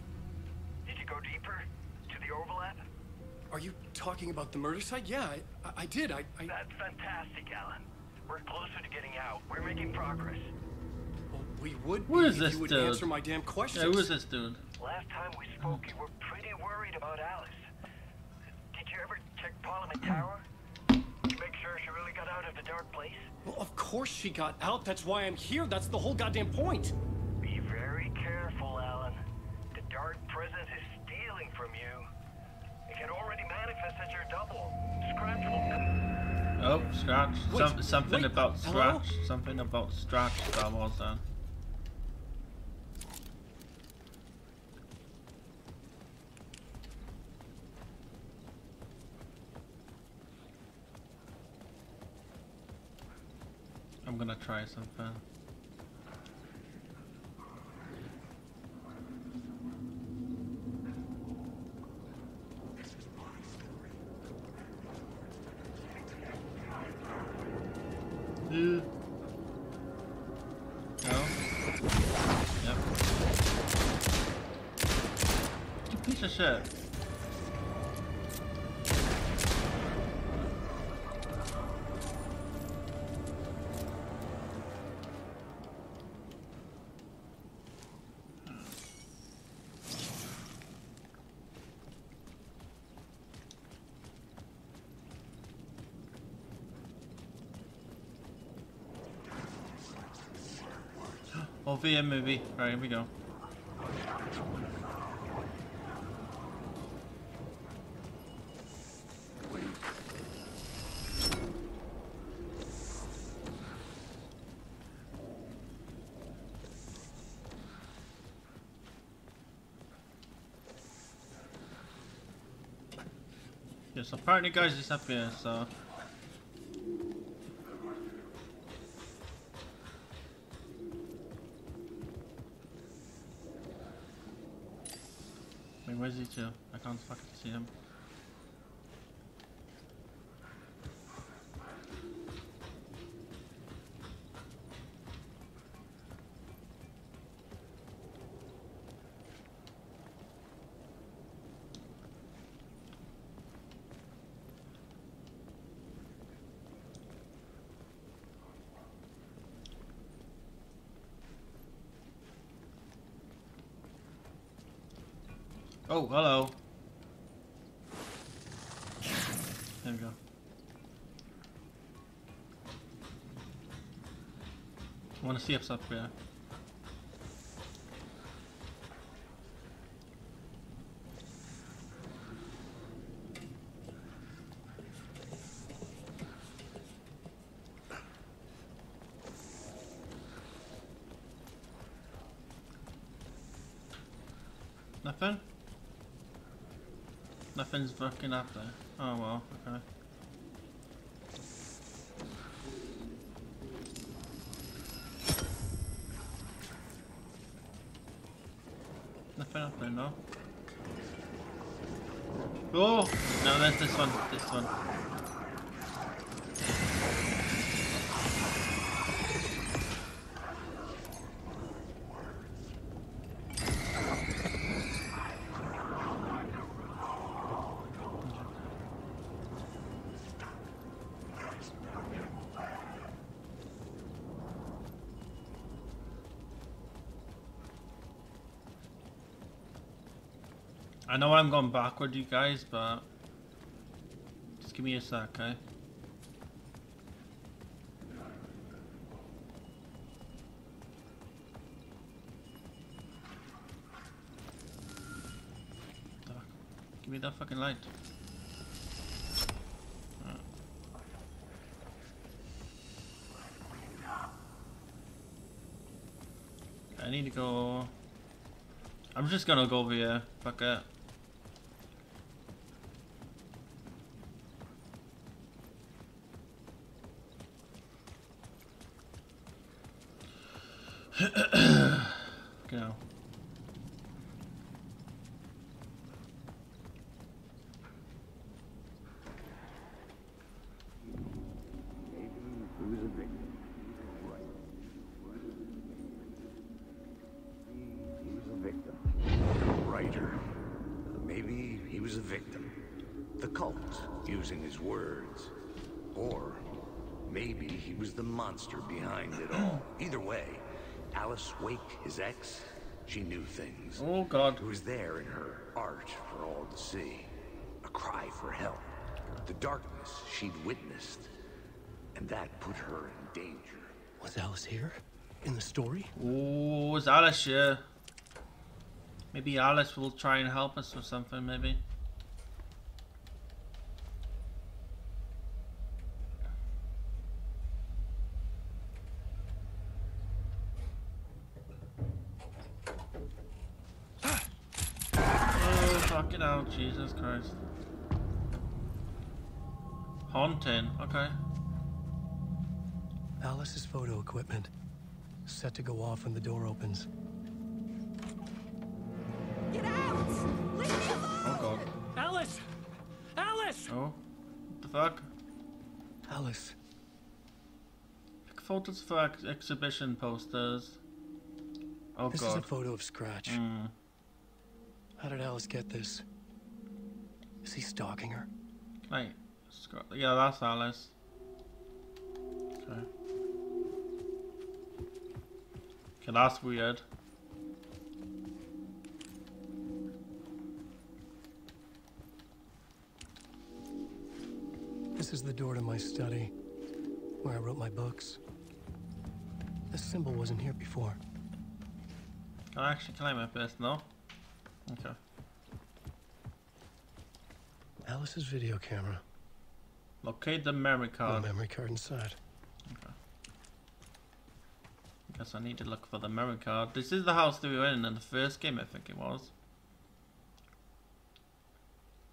Did you go deeper? To the overlap? Are you talking about the murder site? Yeah, I, I, I did. I, I. That's fantastic, Alan. We're closer to getting out. We're making progress. Well, we would Who be is if this you would dude? answer my damn questions. Yeah, who is this dude? Last time we spoke, you were pretty worried about Alice. Did you ever check Parliament Tower? You make sure she really got out of the dark place? Well, of course she got out. That's why I'm here. That's the whole goddamn point. Be very careful, Alan. The dark presence is stealing from you. It can already manifest as your double. Scratch will come. Oh, Scratch. Wait, Some, something wait, about hello? Scratch. Something about Scratch Star Wars then. I'm gonna try something. Yeah. No? Yep. You piece of shit. VM movie. Right, here we go. Yes, apparently guys here, so Wait, where's he to? I can't fucking see him. Oh, hello. There we go. Want to see us up here? Nothing? Working up there. Oh well, okay. Nothing up there, no? Oh! No, there's this one, this one. I know I'm going backward, you guys, but just give me a sec, okay? Give me that fucking light. I need to go. I'm just gonna go over here. Fuck it. Go. Maybe he was a victim. Right. He was a victim. Writer. Maybe he was a victim. The cult cult, using his words. Or maybe he was the monster behind it all. Either way, Alice Wake, his ex, she knew things. Oh god. It was there in her art for all to see. A cry for help. The darkness she'd witnessed. And that put her in danger. Was Alice here? In the story? Oh, it's Alice here. Maybe Alice will try and help us or something, maybe. Oh, fucking hell, Jesus Christ. Haunting, okay. Alice's photo equipment. Set to go off when the door opens. Get out! Leave me alone! Oh. Alice! Alice! Oh. What the fuck? Alice. Pick Photos for ex exhibition posters. Oh This is a photo of Scratch. Mm. How did Alice get this? Is he stalking her? Right. Scott. Yeah, that's Alice. Okay. Okay, that's weird. This is the door to my study, where I wrote my books. This symbol wasn't here before. Can I actually climb up this? No? Okay. Alice's video camera. Locate the memory card. memory card inside. Guess I need to look for the memory card. This is the house that we were in in the first game, I think it was.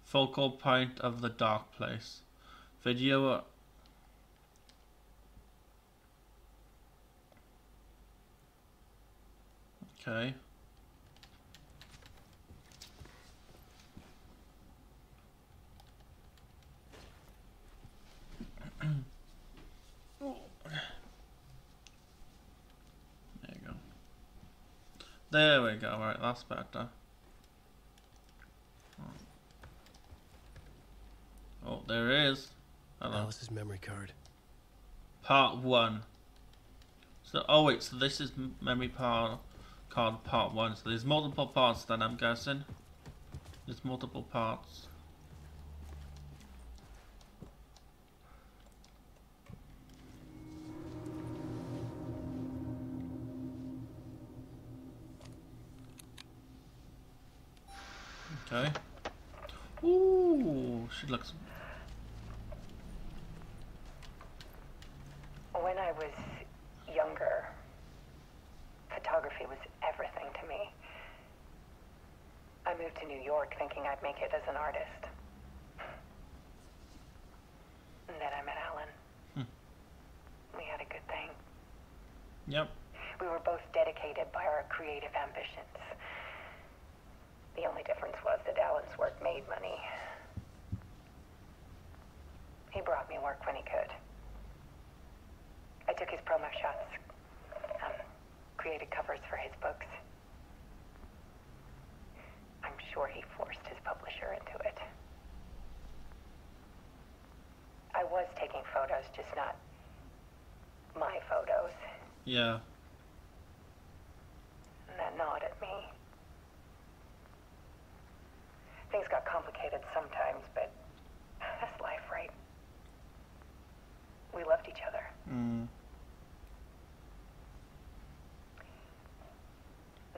Focal point of the dark place. Video. Okay. There you go. There we go, right, that's better. Oh, oh there is. it is. Hello. Alice's memory card. Part 1. So, oh wait, so this is memory part card part 1. So there's multiple parts then, I'm guessing. There's multiple parts. Okay. Ooh, she looks When I was younger, photography was everything to me. I moved to New York thinking I'd make it as an artist. And then I met Alan. We had a good thing. Yep. We were both dedicated by our creative ambitions. The only difference was that Alan's work made money. He brought me work when he could. I took his promo shots, um, created covers for his books. I'm sure he forced his publisher into it. I was taking photos, just not my photos. Yeah. And that gnawed at me. Things got complicated sometimes, but that's life, right? We loved each other. Mm.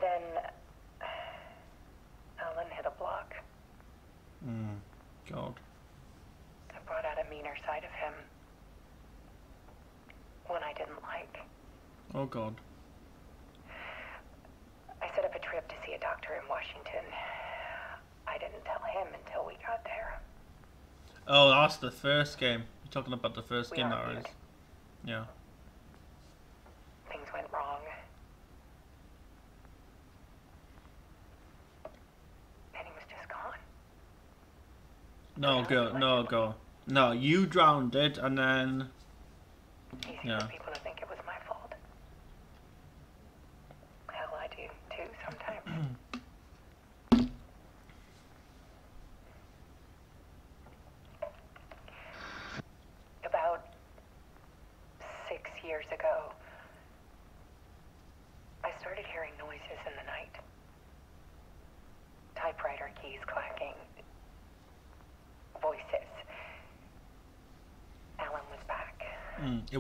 Then Alan hit a block. Mm. God. I brought out a meaner side of him. One I didn't like. Oh God. I set up a trip to see a doctor in Washington. I didn't tell him until we got there. Oh, that's the first game. You're talking about the first We game that is. Yeah. Things went wrong. Penny was just gone. No, go, no, go. No, you drowned it, and then Yeah. for people to think it was my fault. Hell, I do too sometimes. six years ago, I started hearing noises in the night. Typewriter keys clacking. Voices. Alan was back.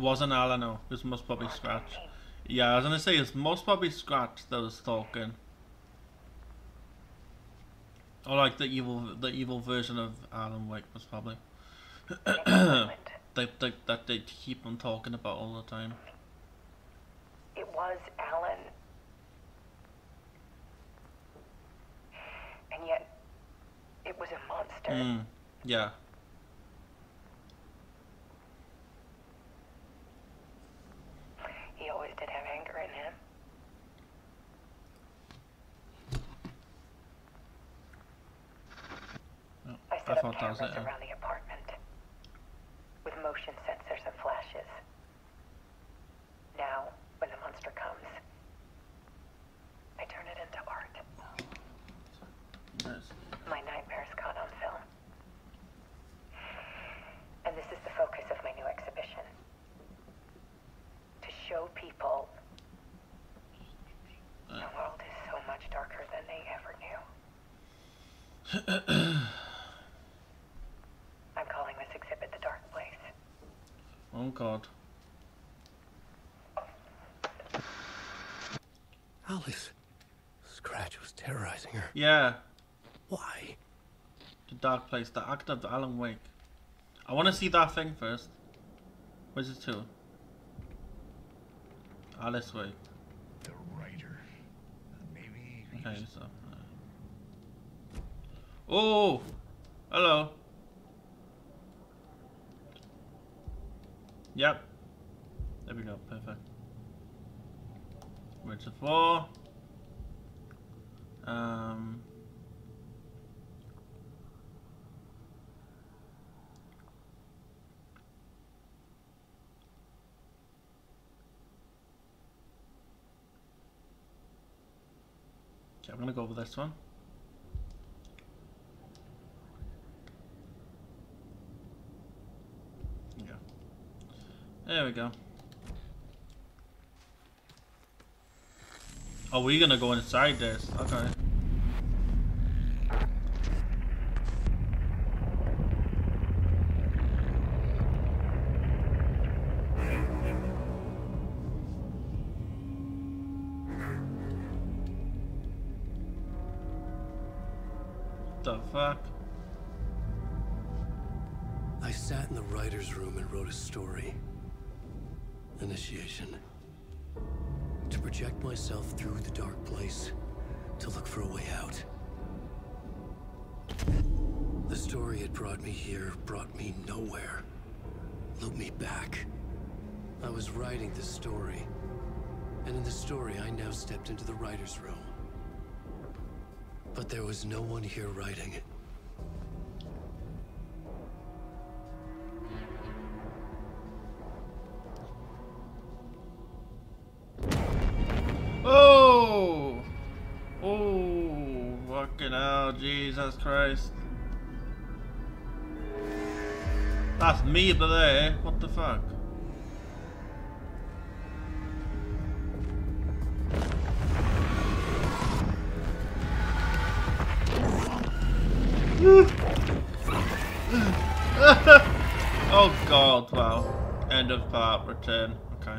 Mm, it wasn't Alan, no. It was most probably Scratch. Yeah, I was gonna say it's most probably Scratch that was talking. Or like the evil, the evil version of Alan Wake was probably In a moment, they, they, that they keep on talking about all the time. it was Alan. And yet, it was a monster. Mm, yeah. He always did have anger in him. Oh, I I set up thought that was cameras it. yeah. around the apartment with motion sensors and flashes. Now, when the monster comes, I turn it into art. Yes. My nightmares caught on film. And this is the focus of my new exhibition. To show people the world is so much darker than they ever knew. I'm calling this exhibit The Dark Place. Oh god. Alice. Scratch was terrorizing her. Yeah. Why? The Dark Place, the act of Alan Wake. I want to see that thing first. Where's it to? Alice Wake. The writer. Maybe. he Okay, was- so. uh, Oh! Hello. Yep. There we go, perfect. Where's the floor? Um. Okay, I'm go with this one. Yeah. There we go. Oh, we're gonna go inside this. Okay. Here writing. Oh! Oh! Fucking hell, Jesus Christ. That's me up there. What the fuck? Return. Okay.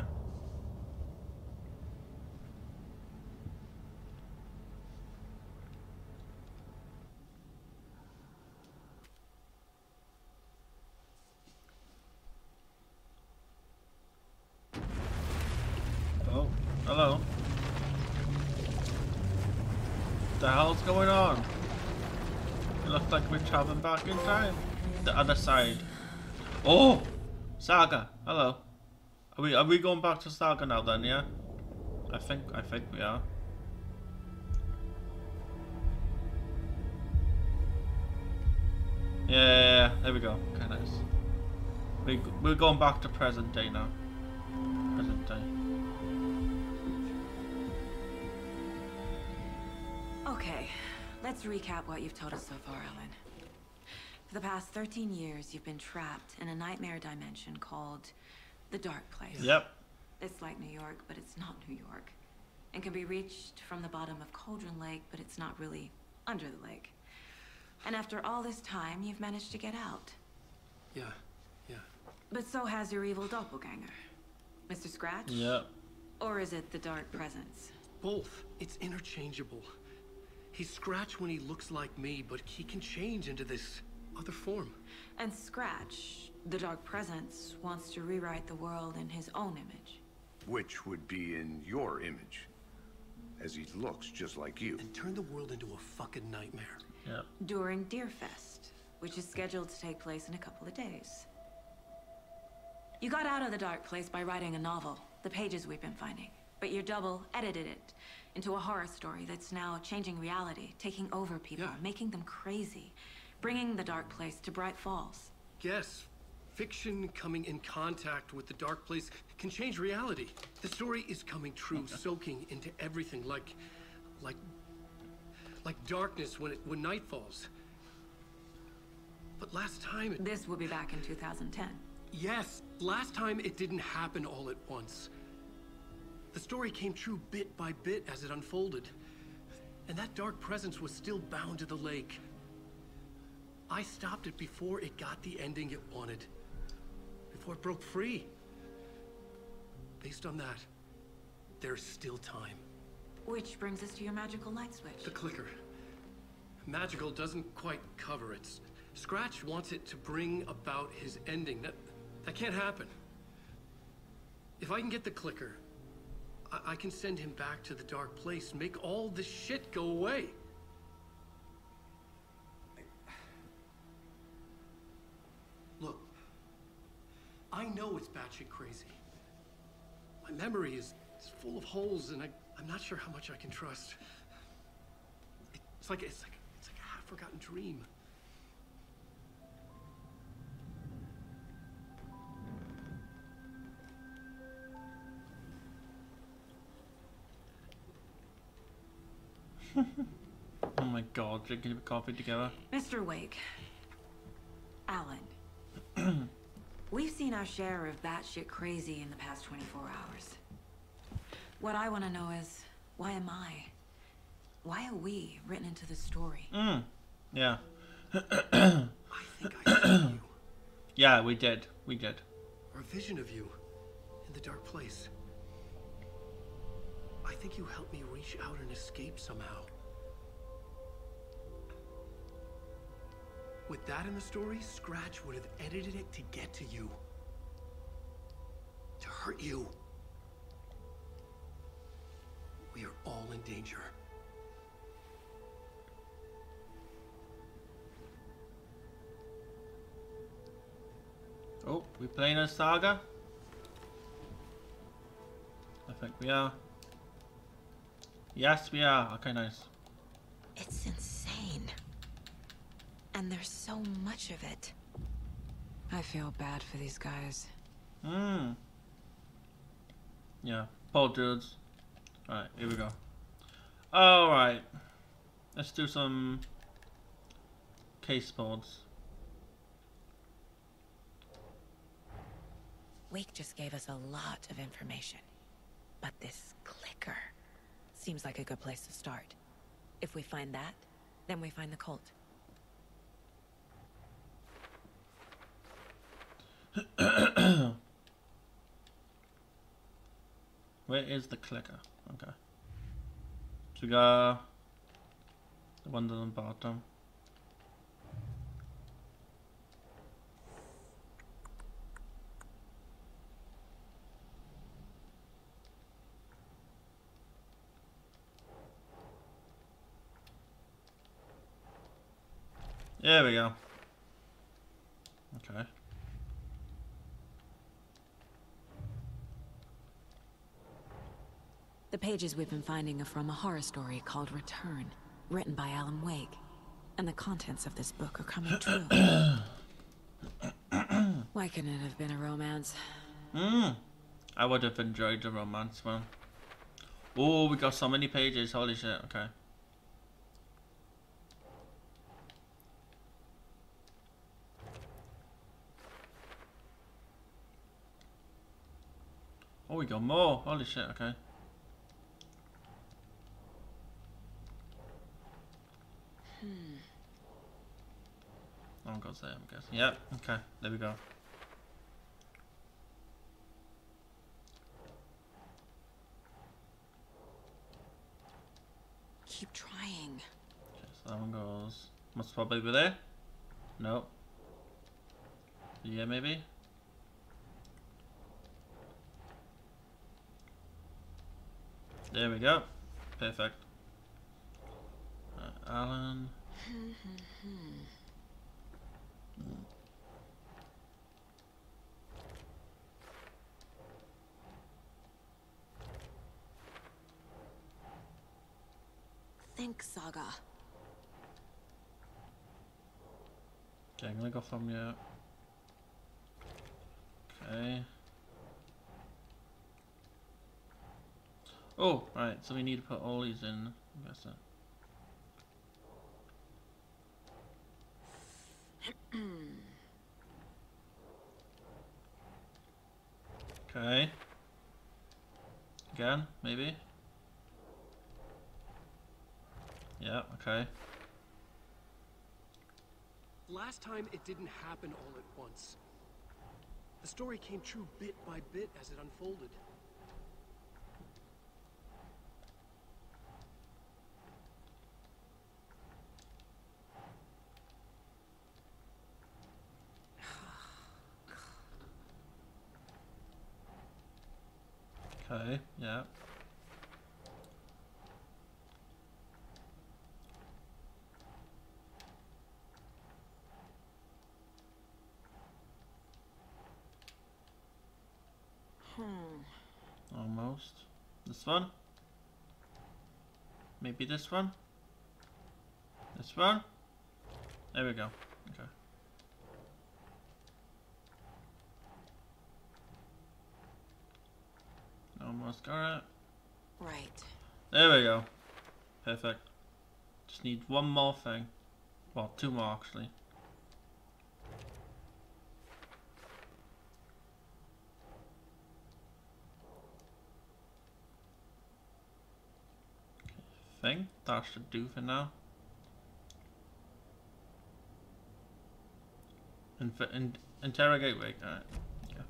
Oh, hello. The hell's going on? It looks like we're traveling back in time. The other side. Oh! Saga, hello. Are we are we going back to Saga now then, yeah? I think I think we are. Yeah, yeah, yeah, there we go. Okay, nice. We we're going back to present day now. Present day. Okay, let's recap what you've told us so far, Alan. For the past 13 years, you've been trapped in a nightmare dimension called the Dark Place. Yep. It's like New York, but it's not New York. And can be reached from the bottom of Cauldron Lake, but it's not really under the lake. And after all this time, you've managed to get out. Yeah, yeah. But so has your evil doppelganger. Mr. Scratch? Yep. Or is it the Dark Presence? Both. It's interchangeable. He's Scratch when he looks like me, but he can change into this other form. And Scratch, the Dark Presence, wants to rewrite the world in his own image. Which would be in your image. As he looks just like you. And turn the world into a fucking nightmare. Yep. During Deerfest, which is scheduled to take place in a couple of days. You got out of the dark place by writing a novel, The Pages We've Been Finding. But your double edited it into a horror story that's now changing reality, taking over people, Yeah. making them crazy, bringing the dark place to Bright Falls. Yes, fiction coming in contact with the dark place can change reality. The story is coming true, <laughs> soaking into everything like like like darkness when it when night falls. But last time it, This will be back in 2010. yes, last time it didn't happen all at once. The story came true bit by bit as it unfolded. And that dark presence was still bound to the lake. I stopped it before it got the ending it wanted. Before it broke free. Based on that, there's still time. Which brings us to your magical light switch. The clicker. Magical doesn't quite cover it. Scratch wants it to bring about his ending. That, that can't happen. If I can get the clicker, I, I can send him back to the dark place, make all this shit go away. I know it's batshit crazy. My memory is, is full of holes, and I, I'm not sure how much I can trust. It's like it's like it's like a half-forgotten dream. <laughs> Oh my god, drinking a coffee together. Mr. Wake. Alan. <clears throat> We've seen our share of batshit crazy in the past 24 hours. What I want to know is, why am I? Why are we written into the story? Mm. Yeah. <clears throat> I think I saw you, Yeah, we did. We did. or a vision of you, in the dark place. I think you helped me reach out and escape somehow. With that in the story, Scratch would have edited it to get to you. To hurt you. We are all in danger. Oh, we playing a saga? I think we are. Yes, we are. Okay, nice. It's insane. And there's so much of it. I feel bad for these guys. Hmm. Yeah, poor dudes. Alright, here we go. Alright. Let's do some case boards. Wake just gave us a lot of information. But this clicker seems like a good place to start. If we find that, then we find the cult. <coughs> Where is the clicker? Okay. Got the one on the bottom. There we go. Okay. The pages we've been finding are from a horror story called Return, written by Alan Wake. And the contents of this book are coming true. <clears throat> Why couldn't it have been a romance? Hmm. I would have enjoyed the romance one. Oh, we got so many pages. Holy shit. Okay. Oh, we got more. Holy shit, okay. Hmm. Oh, God's there, I'm guessing. Yep, okay, there we go. Keep trying. Okay, so that one goes. Must probably be there. Nope. Yeah, maybe. There we go. Perfect. Uh, Alan. <laughs> <laughs> Think, Saga. I'm go from you. Okay. Oh, right, so we need to put all these in. I guess that. Okay. Again, maybe? Yeah, okay. Last time, it didn't happen all at once. The story came true bit by bit as it unfolded. <sighs> Okay, yeah. Hmm. Almost. This one? Maybe this one? This one? There we go. Okay. Got it. Right. There we go. Perfect. Just need one more thing. Well, two more actually. Thing that should do for now. Inf- in- interrogate Wake. Alright. Okay.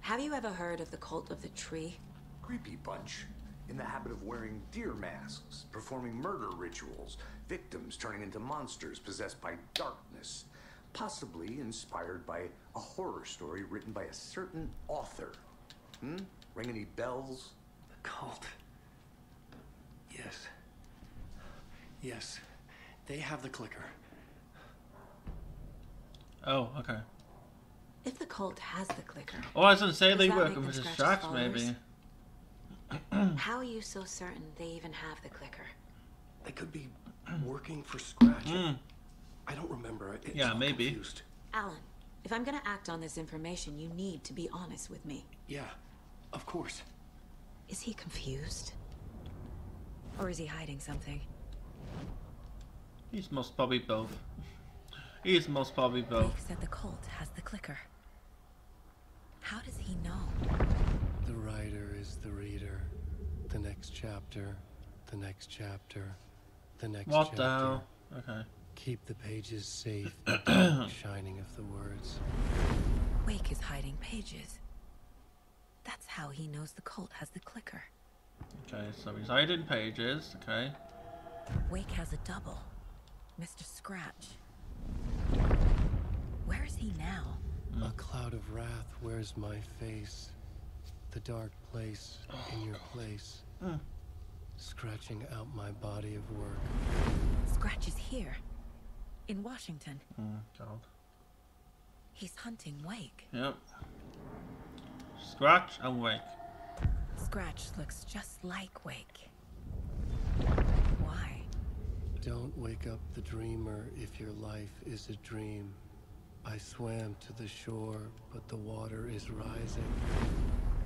Have you ever heard of the cult of the tree? Creepy bunch. In the habit of wearing deer masks, performing murder rituals, victims turning into monsters possessed by darkness. Possibly inspired by a horror story written by a certain author. Hmm? Ring any bells? The cult. Yes. Yes. They have the clicker. Oh, okay. If the cult has the clicker, Oh, I was gonna say they that work make with them the Scratch's maybe. <clears throat> how are you so certain they even have the clicker? They could be working for Scratch. Mm. I don't remember. It's Yeah, all maybe. Confused. Alan, if I'm gonna act on this information, you need to be honest with me. Yeah, of course. Is he confused? Or is he hiding something? He's most probably both. He's most probably Wake both. said the cult has the clicker. How does he know? The writer is the reader. The next chapter. The next chapter. The next What chapter. the hell? Okay. Keep the pages safe, the <clears throat> shining of the words. Wake is hiding pages. That's how he knows the cult has the clicker. Okay, so he's hiding pages. Okay. Wake has a double. Mr. Scratch. Where is he now? A cloud of wrath wears my face. The dark place in your place. Mm. Scratching out my body of work. Scratch is here. In Washington. Mm, God. He's hunting Wake. Yep. Scratch and wake. Scratch looks just like Wake. Why? Don't wake up the dreamer if your life is a dream. I swam to the shore, but the water is rising.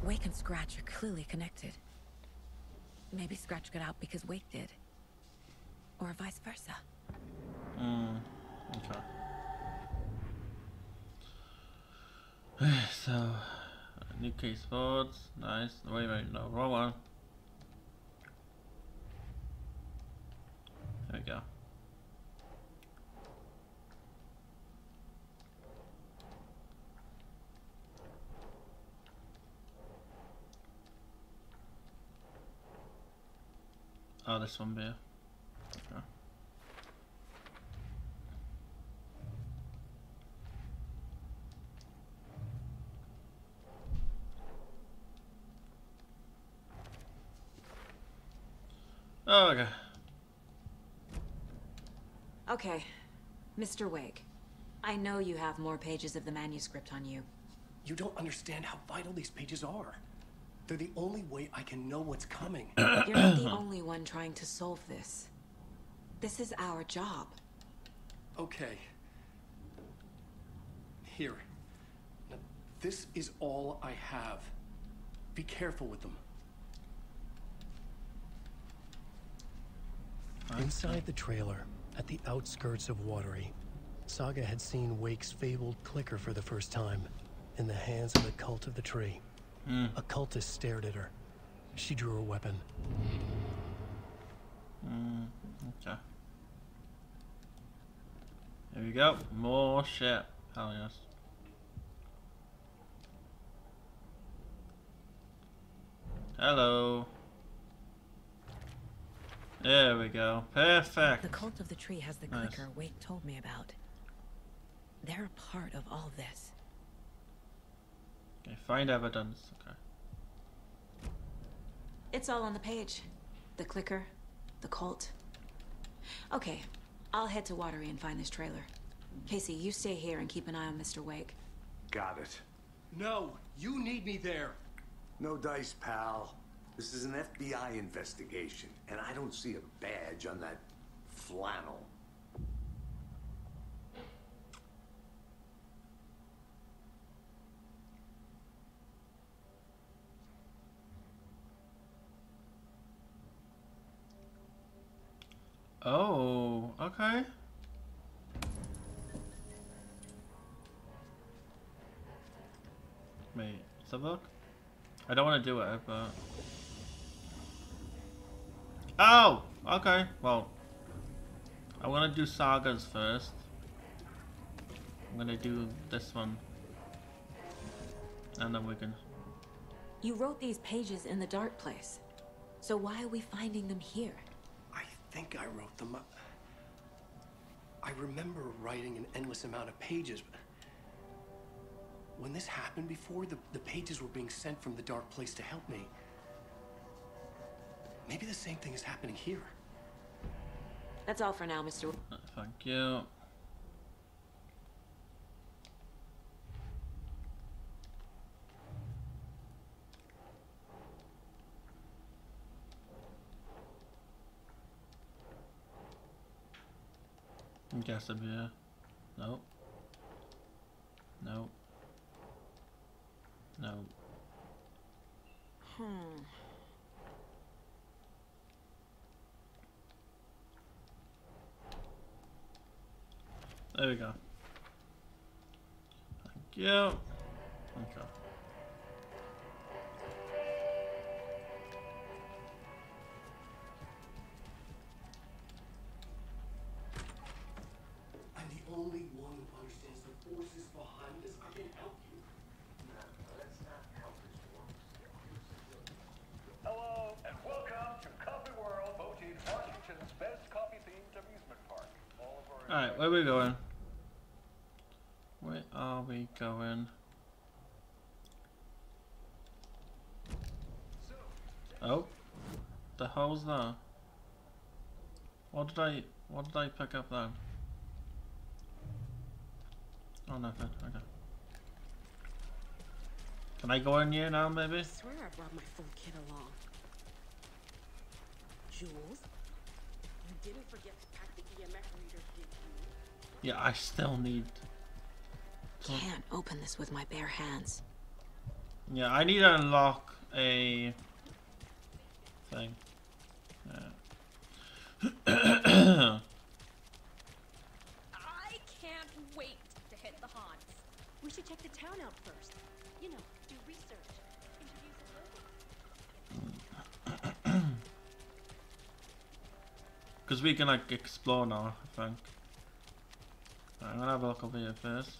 Wake and Scratch are clearly connected. Maybe Scratch got out because Wake did. Or vice versa. Mm. Okay. <sighs> so, new case boards. Nice. Wait, wait, no, wrong one. There we go. Oh, this one beer. Okay. Oh, okay. Okay, Mr. Wake. I know you have more pages of the manuscript on you. You don't understand how vital these pages are. They're the only way I can know what's coming. <coughs> <coughs> You're not the only one trying to solve this. This is our job. Okay. Here. Now, this is all I have. Be careful with them. Inside the trailer, at the outskirts of Watery, Saga had seen Wake's fabled clicker for the first time, in the hands of the Cult of the Tree. A cultist stared at her. She drew her weapon. Mm, okay. Here we go. More shit. Hell yes. Hello. There we go. Perfect. The cult of the tree has the Nice. clicker Wake told me about. They're a part of all this. Okay, find evidence. Okay. It's all on the page. The clicker, the cult. Okay, I'll head to Watery and find this trailer. Casey, you stay here and keep an eye on Mr. Wake. Got it. No, you need me there. No dice, pal. This is an FBI investigation, and I don't see a badge on that flannel. Oh, okay. Wait, let's have look. I don't want to do it, but. Oh! Okay, well. I'm gonna do sagas first. I'm gonna do this one. And then we can. You wrote these pages in the dark place. So why are we finding them here? I think I wrote them up. I remember writing an endless amount of pages. When this happened before, the, the pages were being sent from the dark place to help me. Maybe the same thing is happening here. That's all for now, Mr. Uh, Thank you. Guess I'm here. Nope. Nope. Nope. Hmm. There we go. Thank you. Okay. I'm the only one who understands the forces behind this. I can help you. Hello, and welcome to Coffee World, voted Washington's best coffee-themed amusement park. All of where we going? Where are we going? Oh, the hell's that? What did I, what did I pick up then? Oh, nothing, okay. Can I go in here now, maybe? I swear I brought my full kit along. Jules, you didn't forget to pack the EMF reader, did you? Yeah, I still need, Can't open this with my bare hands. yeah, I need to unlock a thing. Yeah. <coughs> I can't wait to hit the haunts. We should check the town out first. You know, do research. Interview some locals. <coughs> Because we can like explore now, I think. Right, I'm gonna have a look over here first.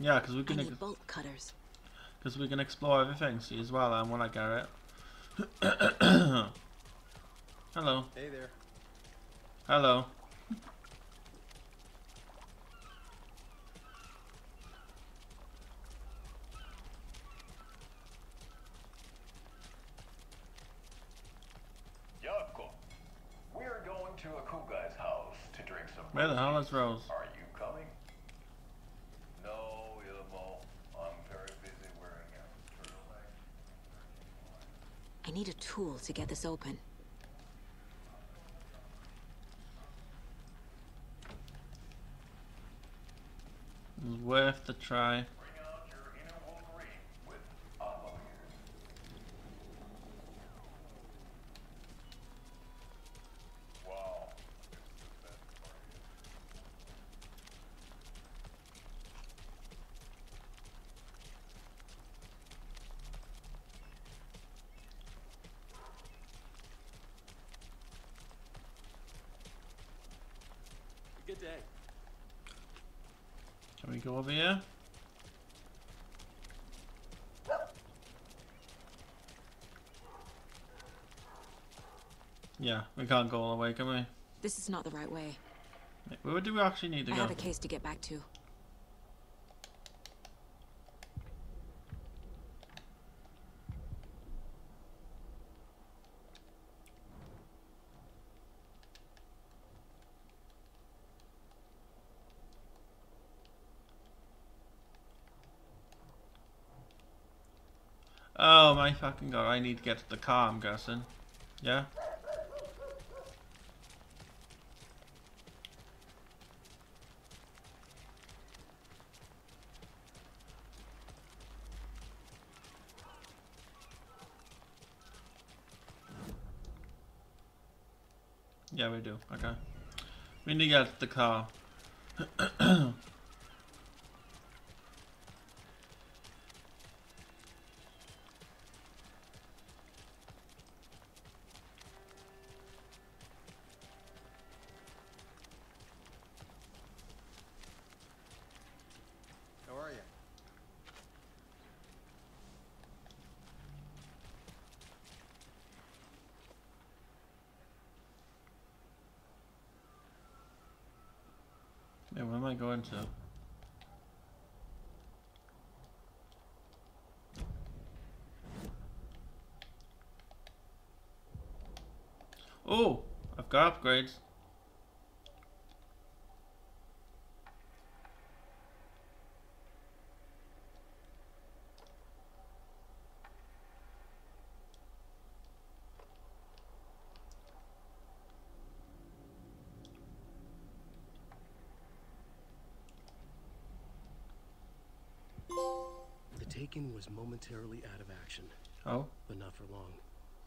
Yeah, because we I can need bolt cutters. because we can explore everything, see as well. And when I get it. <coughs> Hello. Hey there. Hello. Jaakko, we're going to Akugai's house to drink some. Where the hell is Rose? Are you coming? No, Ilmo. I'm very busy wearing a turtleneck. I need a tool to get this open. It's worth the try. Bring out your inner Wolverine with Amo here. Wow. This is the best part of it. Good day. Can we go over here? Yeah, we can't go all the way, can we? This is not the right way. Where do we actually need to I go? have a case to get back to. Oh my fucking god, I need to get to the car, I'm guessing. Yeah? Do. Okay. We need to get the car. <clears throat> I going to? Oh, I've got upgrades. The Taken was momentarily out of action, Oh, but not for long.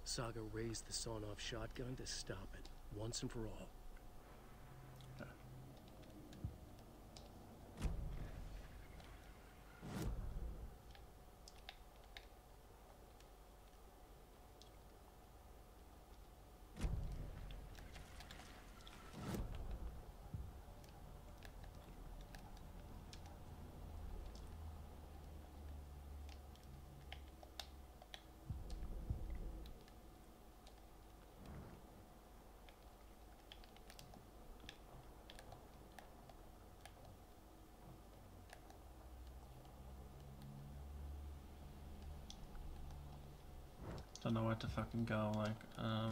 Saga raised the sawn-off shotgun to stop it, once and for all. Know where to fucking go. Like, um,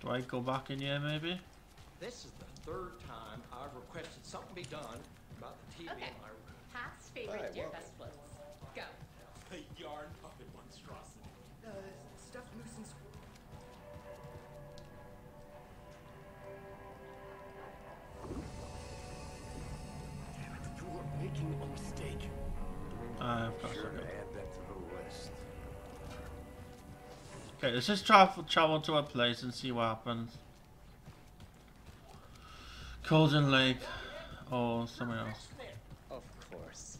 do I go back in here maybe? This is the third time I've requested something be done about the TV Okay. in my room. Past favorite Hi, Dear. Best Floats. Go. A yarn puppet monstrosity. Uh, stuff nuisance. You are making a mistake. Okay, let's just travel, travel to a place and see what happens. Cauldron Lake or somewhere else. Of course.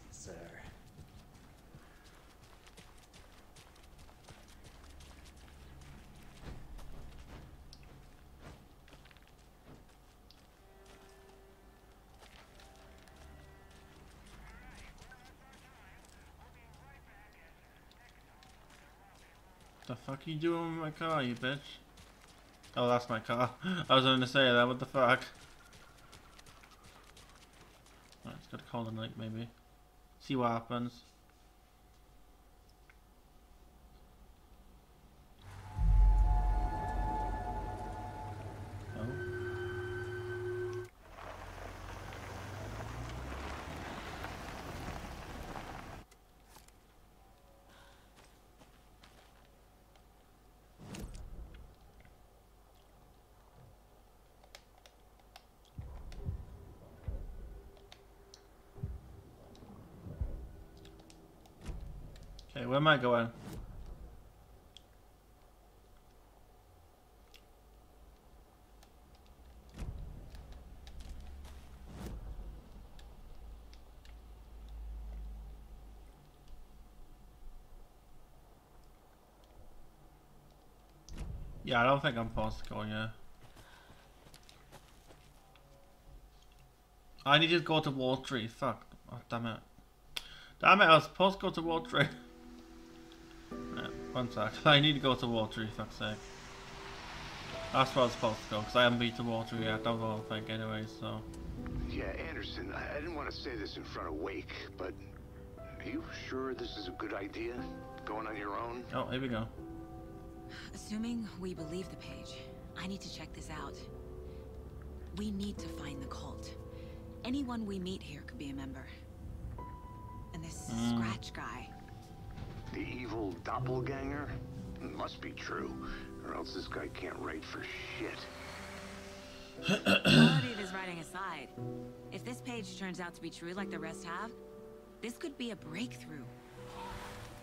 Fuck you doing with my car, you bitch? Oh, that's my car. <laughs> I was going to say that. What the fuck? Right, it's got to call the night, maybe. See what happens. Oh. Okay, where am I going? Yeah, I don't think I'm supposed to go, yeah. I need to go to Wall Street. Fuck. Oh, damn it. Damn it, I was supposed to go to Wall Street. <laughs> Right, one sec. I need to go to Wall Street, fuck's sake. That's where I was supposed to go, because I haven't been to Wall Street yet, I don't think, anyway, so... Yeah, Anderson, I I didn't want to say this in front of Wake, but are you sure this is a good idea? Going on your own? Oh, here we go. Assuming we believe the page, I need to check this out. We need to find the cult. Anyone we meet here could be a member. And this Mm. Scratch guy. The evil doppelganger? It Must be true, or else this guy can't write for shit. Quality of his writing aside, if this page turns out to be true like the rest have, this could be a breakthrough.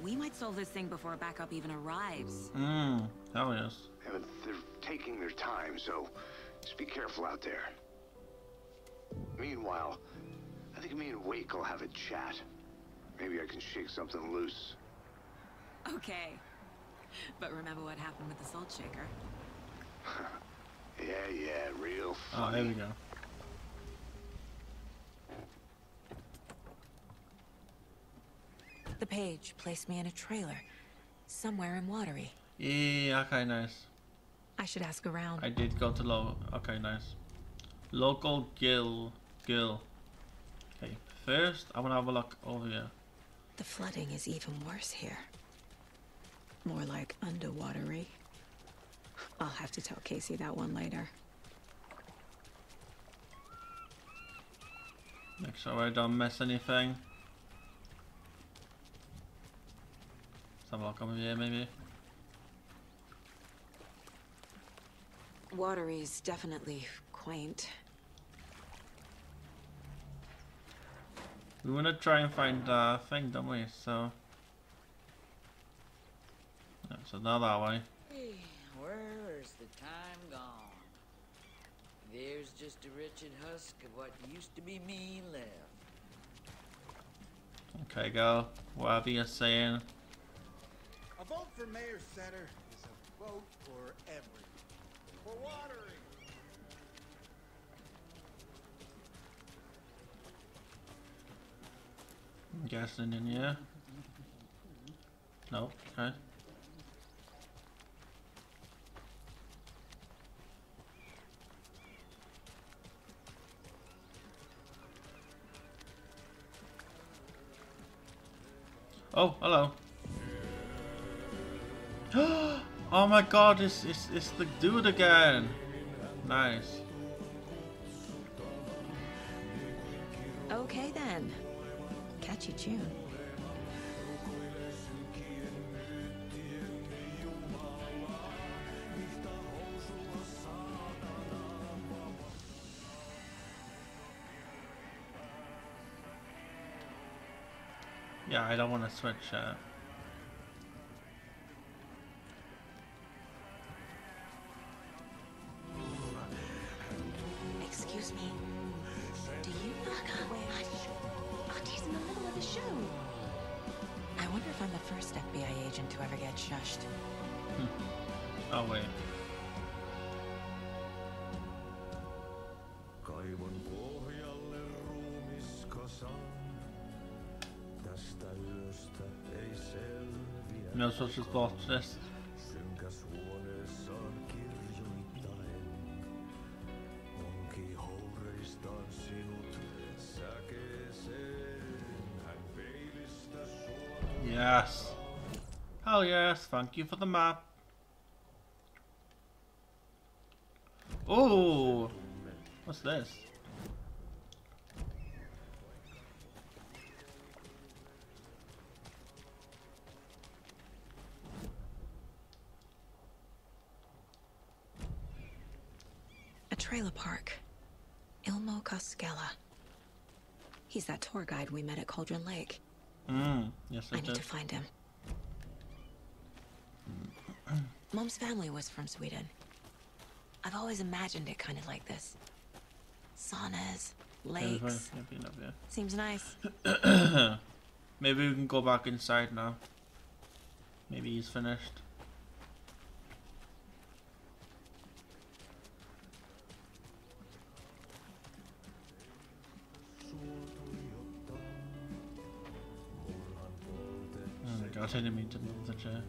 We might solve this thing before backup even arrives. Mmm, hell yes. Yeah, they're taking their time, so just be careful out there. Meanwhile, I think me and Wake will have a chat. Maybe I can shake something loose. Okay. But remember what happened with the salt shaker? <laughs> Yeah, yeah, real funny. Oh, there we go. The page placed me in a trailer, somewhere in Watery. Yeah, okay, nice. I should ask around. I did go to low. Okay, nice. Local gill. Gill. Okay, first I want to have a look over here. The flooding is even worse here. More like underwatery. I'll have to tell Casey that one later. Make sure I don't miss anything. Let's have a look over here, maybe. Watery's definitely quaint. We want to try and find a thing, don't we? So. Yeah, so now that way. Hey, where's the time gone? There's just a wretched husk of what used to be me left. Okay, go. Whatever you're saying. A vote for Mayor Setter is a vote for everyone. For watering. I'm guessing in here. No, okay. Oh, hello. <gasps> oh my god, it's, it's, it's the dude again. Nice. Okay then. Catchy tune. Yeah, I don't want to switch. Uh... Excuse me. Do you fuck away? Auntie's oh, in the middle of the show. I wonder if I'm the first FBI agent to ever get shushed. <laughs> oh, wait. Yes. Hell yes, thank you for the map. Oh, what's this? A trailer park. Ilmo Koskela. He's that tour guide we met at Cauldron Lake. Hmm. Yes, I I need did. to find him. Mom's family was from Sweden. I've always imagined it kind of like this. Saunas, lakes. Maybe enough, yeah. Seems nice. <coughs> Maybe we can go back inside now. Maybe he's finished. Oh my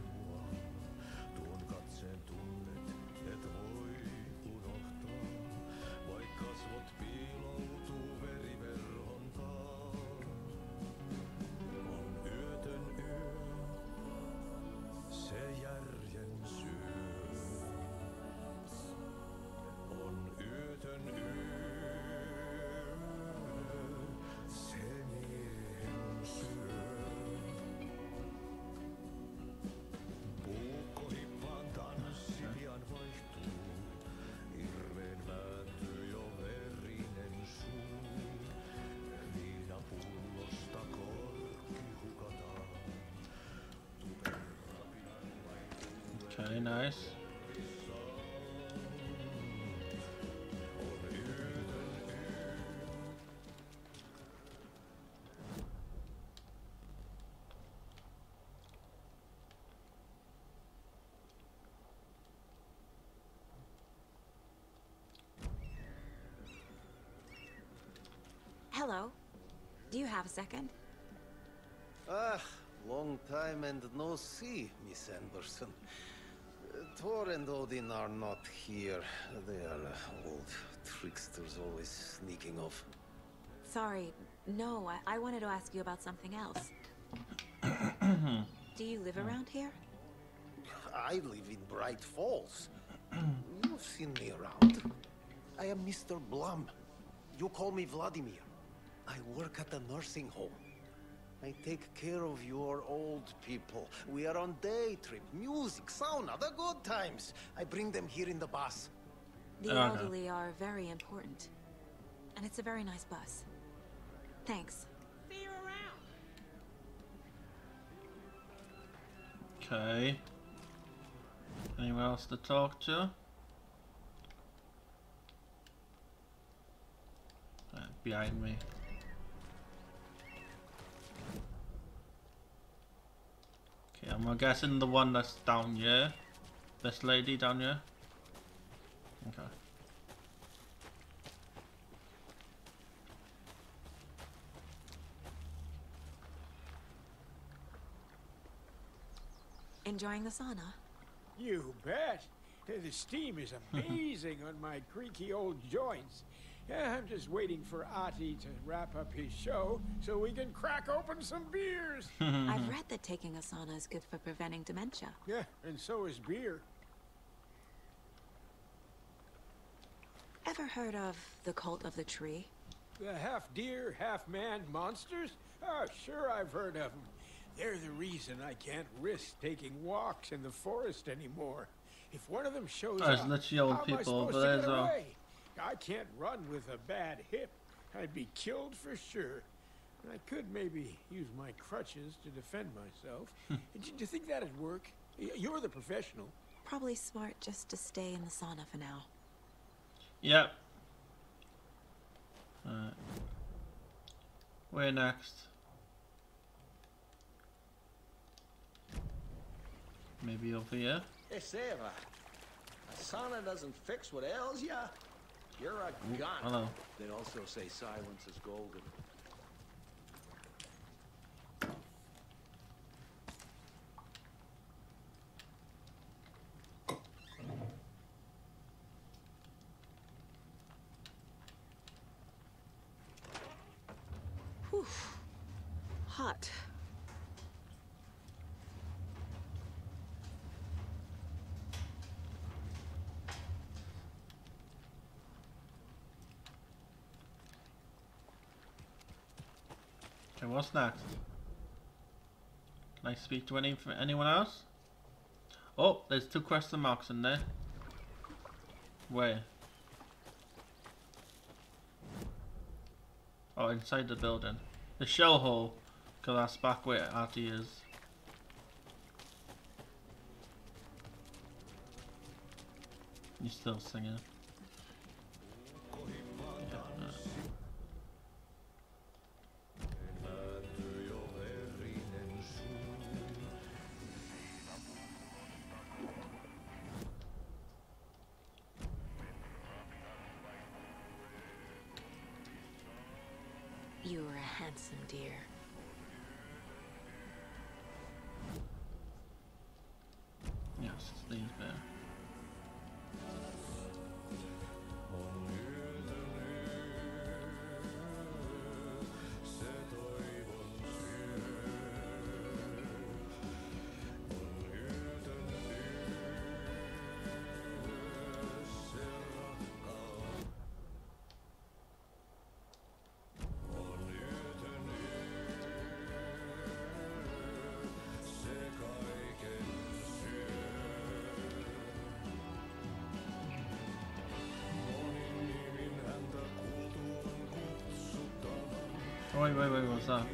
Hello. Do you have a second? Ah, long time and no see, Miss Anderson. Tor and Odin are not here. They are uh, old tricksters always sneaking off. Sorry. No, I, I wanted to ask you about something else. Do you live around here? I live in Bright Falls. You've seen me around. I am Mr. Blum. You call me Vladimir. I work at a nursing home. I take care of your old people. We are on day trip, music, sauna, the good times. I bring them here in the bus. The Okay. elderly are very important. And it's a very nice bus. Thanks. See you around. Okay. Anyone else to talk to? Uh, behind me. Okay, I'm guessing the one that's down here. This lady down here. Okay. Enjoying the sauna? You bet. The steam is <laughs> amazing on my creaky old joints. Yeah, I'm just waiting for Ahti to wrap up his show so we can crack open some beers. <laughs> I've read that taking a sauna is good for preventing dementia. Yeah, and so is beer. Ever heard of the cult of the tree? The half deer, half man monsters? Oh, sure, I've heard of them. They're the reason I can't risk taking walks in the forest anymore. If one of them shows Oh, up, literally old how am I supposed to get away? I can't run with a bad hip. I'd be killed for sure. I could maybe use my crutches to defend myself. Hmm. do, do you think that'd work? You're the professional. Probably smart just to stay in the sauna for now. Yep. Alright. Where next? Maybe over here. Hey, Seva. A sauna doesn't fix what ails ya. You're a gun. hello. They'd also say silence is golden. Whew. Hot. What's next? Can I speak to any anyone else? Oh, there's two question marks in there. Where? Oh, inside the building. The shell hole. Cause that's back where Ahti is. You still singing? Wait, wait, wait, what's that?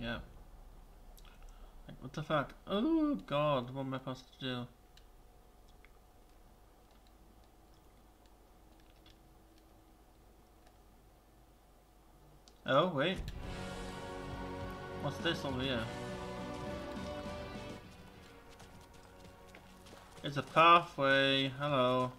Yeah. Like, what the fuck? Oh god, what am I supposed to do? Oh, wait. What's this over here? It's a pathway. Hello.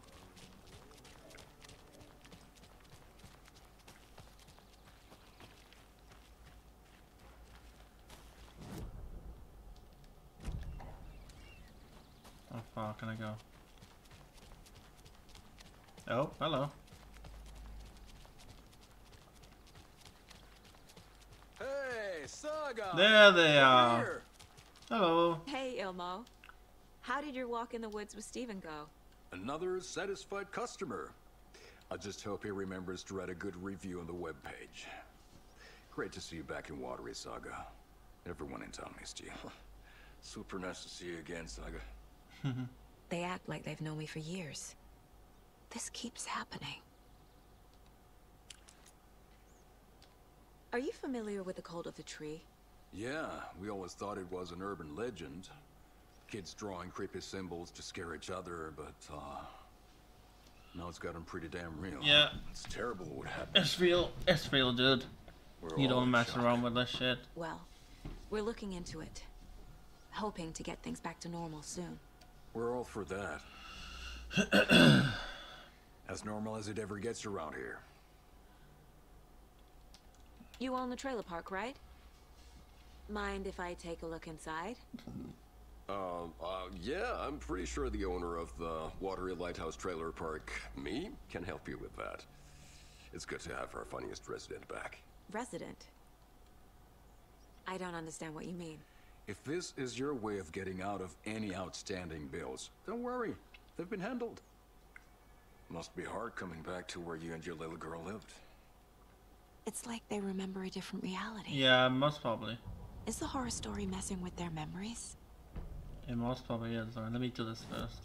How far can I go? Oh, hello. Hey, Saga! There they Over are. here. Hello. Hey, Ilmo. How did your walk in the woods with Steven go? Another satisfied customer. I just hope he remembers to write a good review on the webpage. Great to see you back in Watery Saga. Everyone in town missed you. <laughs> Super nice to see you again, Saga. <laughs> They act like they've known me for years. This keeps happening. Are you familiar with the Cult of the Tree? Yeah, we always thought it was an urban legend. Kids drawing creepy symbols to scare each other, but, uh... Now it's gotten pretty damn real. Yeah. It's terrible what happened. It's real. It's real, dude. We're you all don't mess shock. around with this shit. Well, we're looking into it. Hoping to get things back to normal soon. We're all for that. <clears throat> as normal as it ever gets around here. You own the trailer park, right? Mind if I take a look inside? Uh, uh, yeah, I'm pretty sure the owner of the Watery Lighthouse Trailer Park, me, can help you with that. It's good to have our funniest resident back. Resident? I don't understand what you mean. If this is your way of getting out of any outstanding bills, don't worry. They've been handled. Must be hard coming back to where you and your little girl lived. It's like they remember a different reality. Yeah, most probably. Is the horror story messing with their memories? It most probably is. Alright, let me do this first.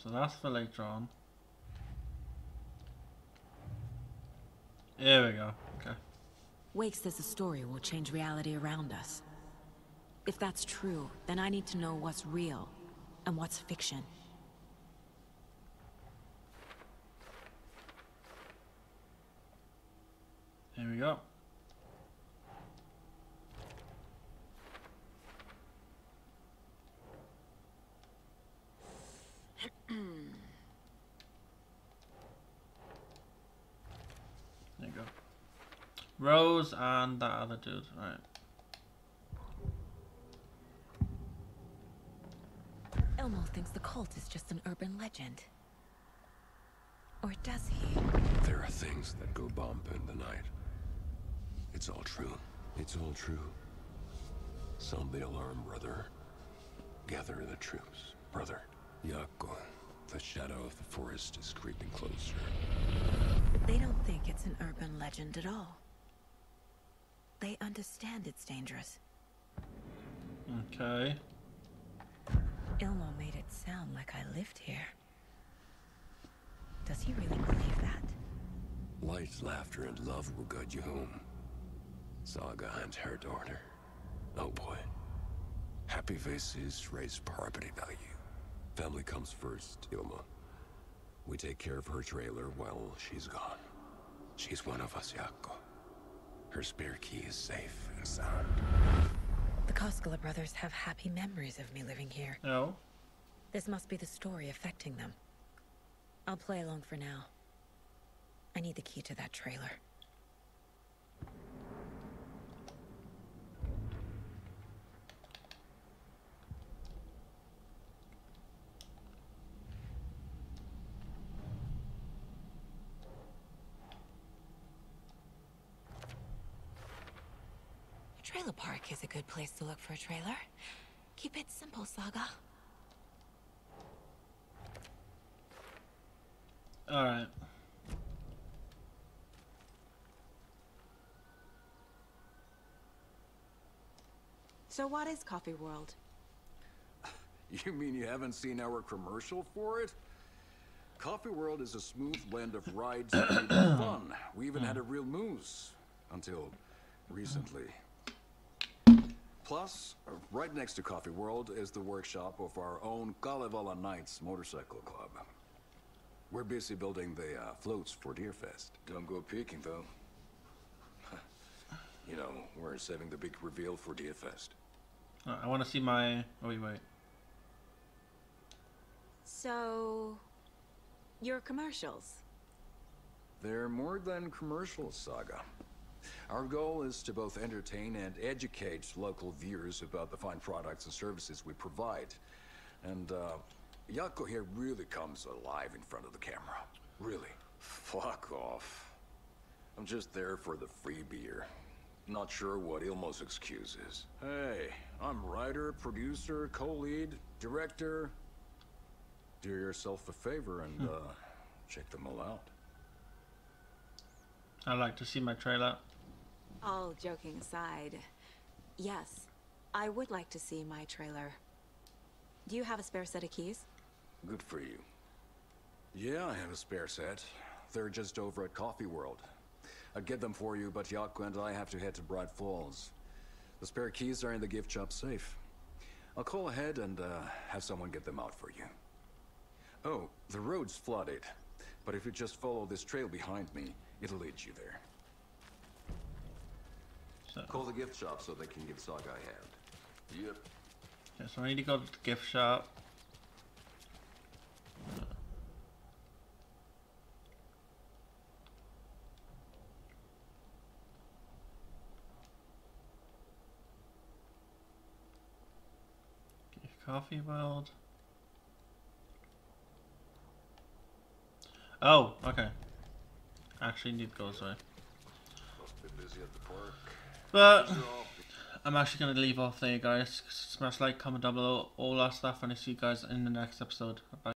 So that's for later on. Here we go. Okay. Wake says the story will change reality around us. If that's true, then I need to know what's real and what's fiction. Here we go. <clears throat> There you go. Rose and that other dude, right. Ilmo thinks the cult is just an urban legend. Or does he? There are things that go bump in the night. It's all true. It's all true. Sound the alarm, brother. Gather the troops, brother. Jaakko, the shadow of the forest is creeping closer. They don't think it's an urban legend at all. They understand it's dangerous. Okay. Ilmo made it sound like I lived here. Does he really believe that? Light, laughter, and love will guide you home. Saga and her daughter. Oh boy. Happy faces raise property value. Family comes first, Ilmo. We take care of her trailer while she's gone. She's one of us, Jaakko. Her spare key is safe and sound. The Koskela brothers have happy memories of me living here. No. This must be the story affecting them. I'll play along for now. I need the key to that trailer. A trailer park is a good place to look for a trailer. Keep it simple, Saga. Alright. So what is Coffee World? <laughs> You mean you haven't seen our commercial for it? Coffee World is a smooth blend of rides and <coughs> fun. We even had a real moose. Until recently. Plus, right next to Coffee World is the workshop of our own Kalevala Knights Motorcycle Club. We're busy building the uh, floats for Deerfest. Don't go peeking, though. <laughs> you know, we're saving the big reveal for Deerfest. Uh, I want to see my. Oh, wait, wait. So... Your commercials? They're more than commercials, Saga. Our goal is to both entertain and educate local viewers about the fine products and services we provide. And, uh, Jaakko here really comes alive in front of the camera. Really. Fuck off. I'm just there for the free beer. Not sure what Ilmo's excuse is. Hey, I'm writer, producer, co-lead, director. Do yourself a favor and, uh, check them all out. I'd like to see my trailer. All joking aside, yes, I would like to see my trailer. Do you have a spare set of keys? Good for you. Yeah, I have a spare set. They're just over at Coffee World. I'd get them for you, but Jaakko and I have to head to Bright Falls. The spare keys are in the gift shop safe. I'll call ahead and uh, have someone get them out for you. Oh, the road's flooded. But if you just follow this trail behind me, it'll lead you there. So, Call the gift shop so they can give Saga a hand. Yep. okay, so I need to go to the gift shop. Coffee World. Oh, okay. Actually need to go this way. Must be busy at the park. But I'm actually gonna leave off there guys. Smash like, comment down below, all that stuff and I'll see you guys in the next episode. Bye.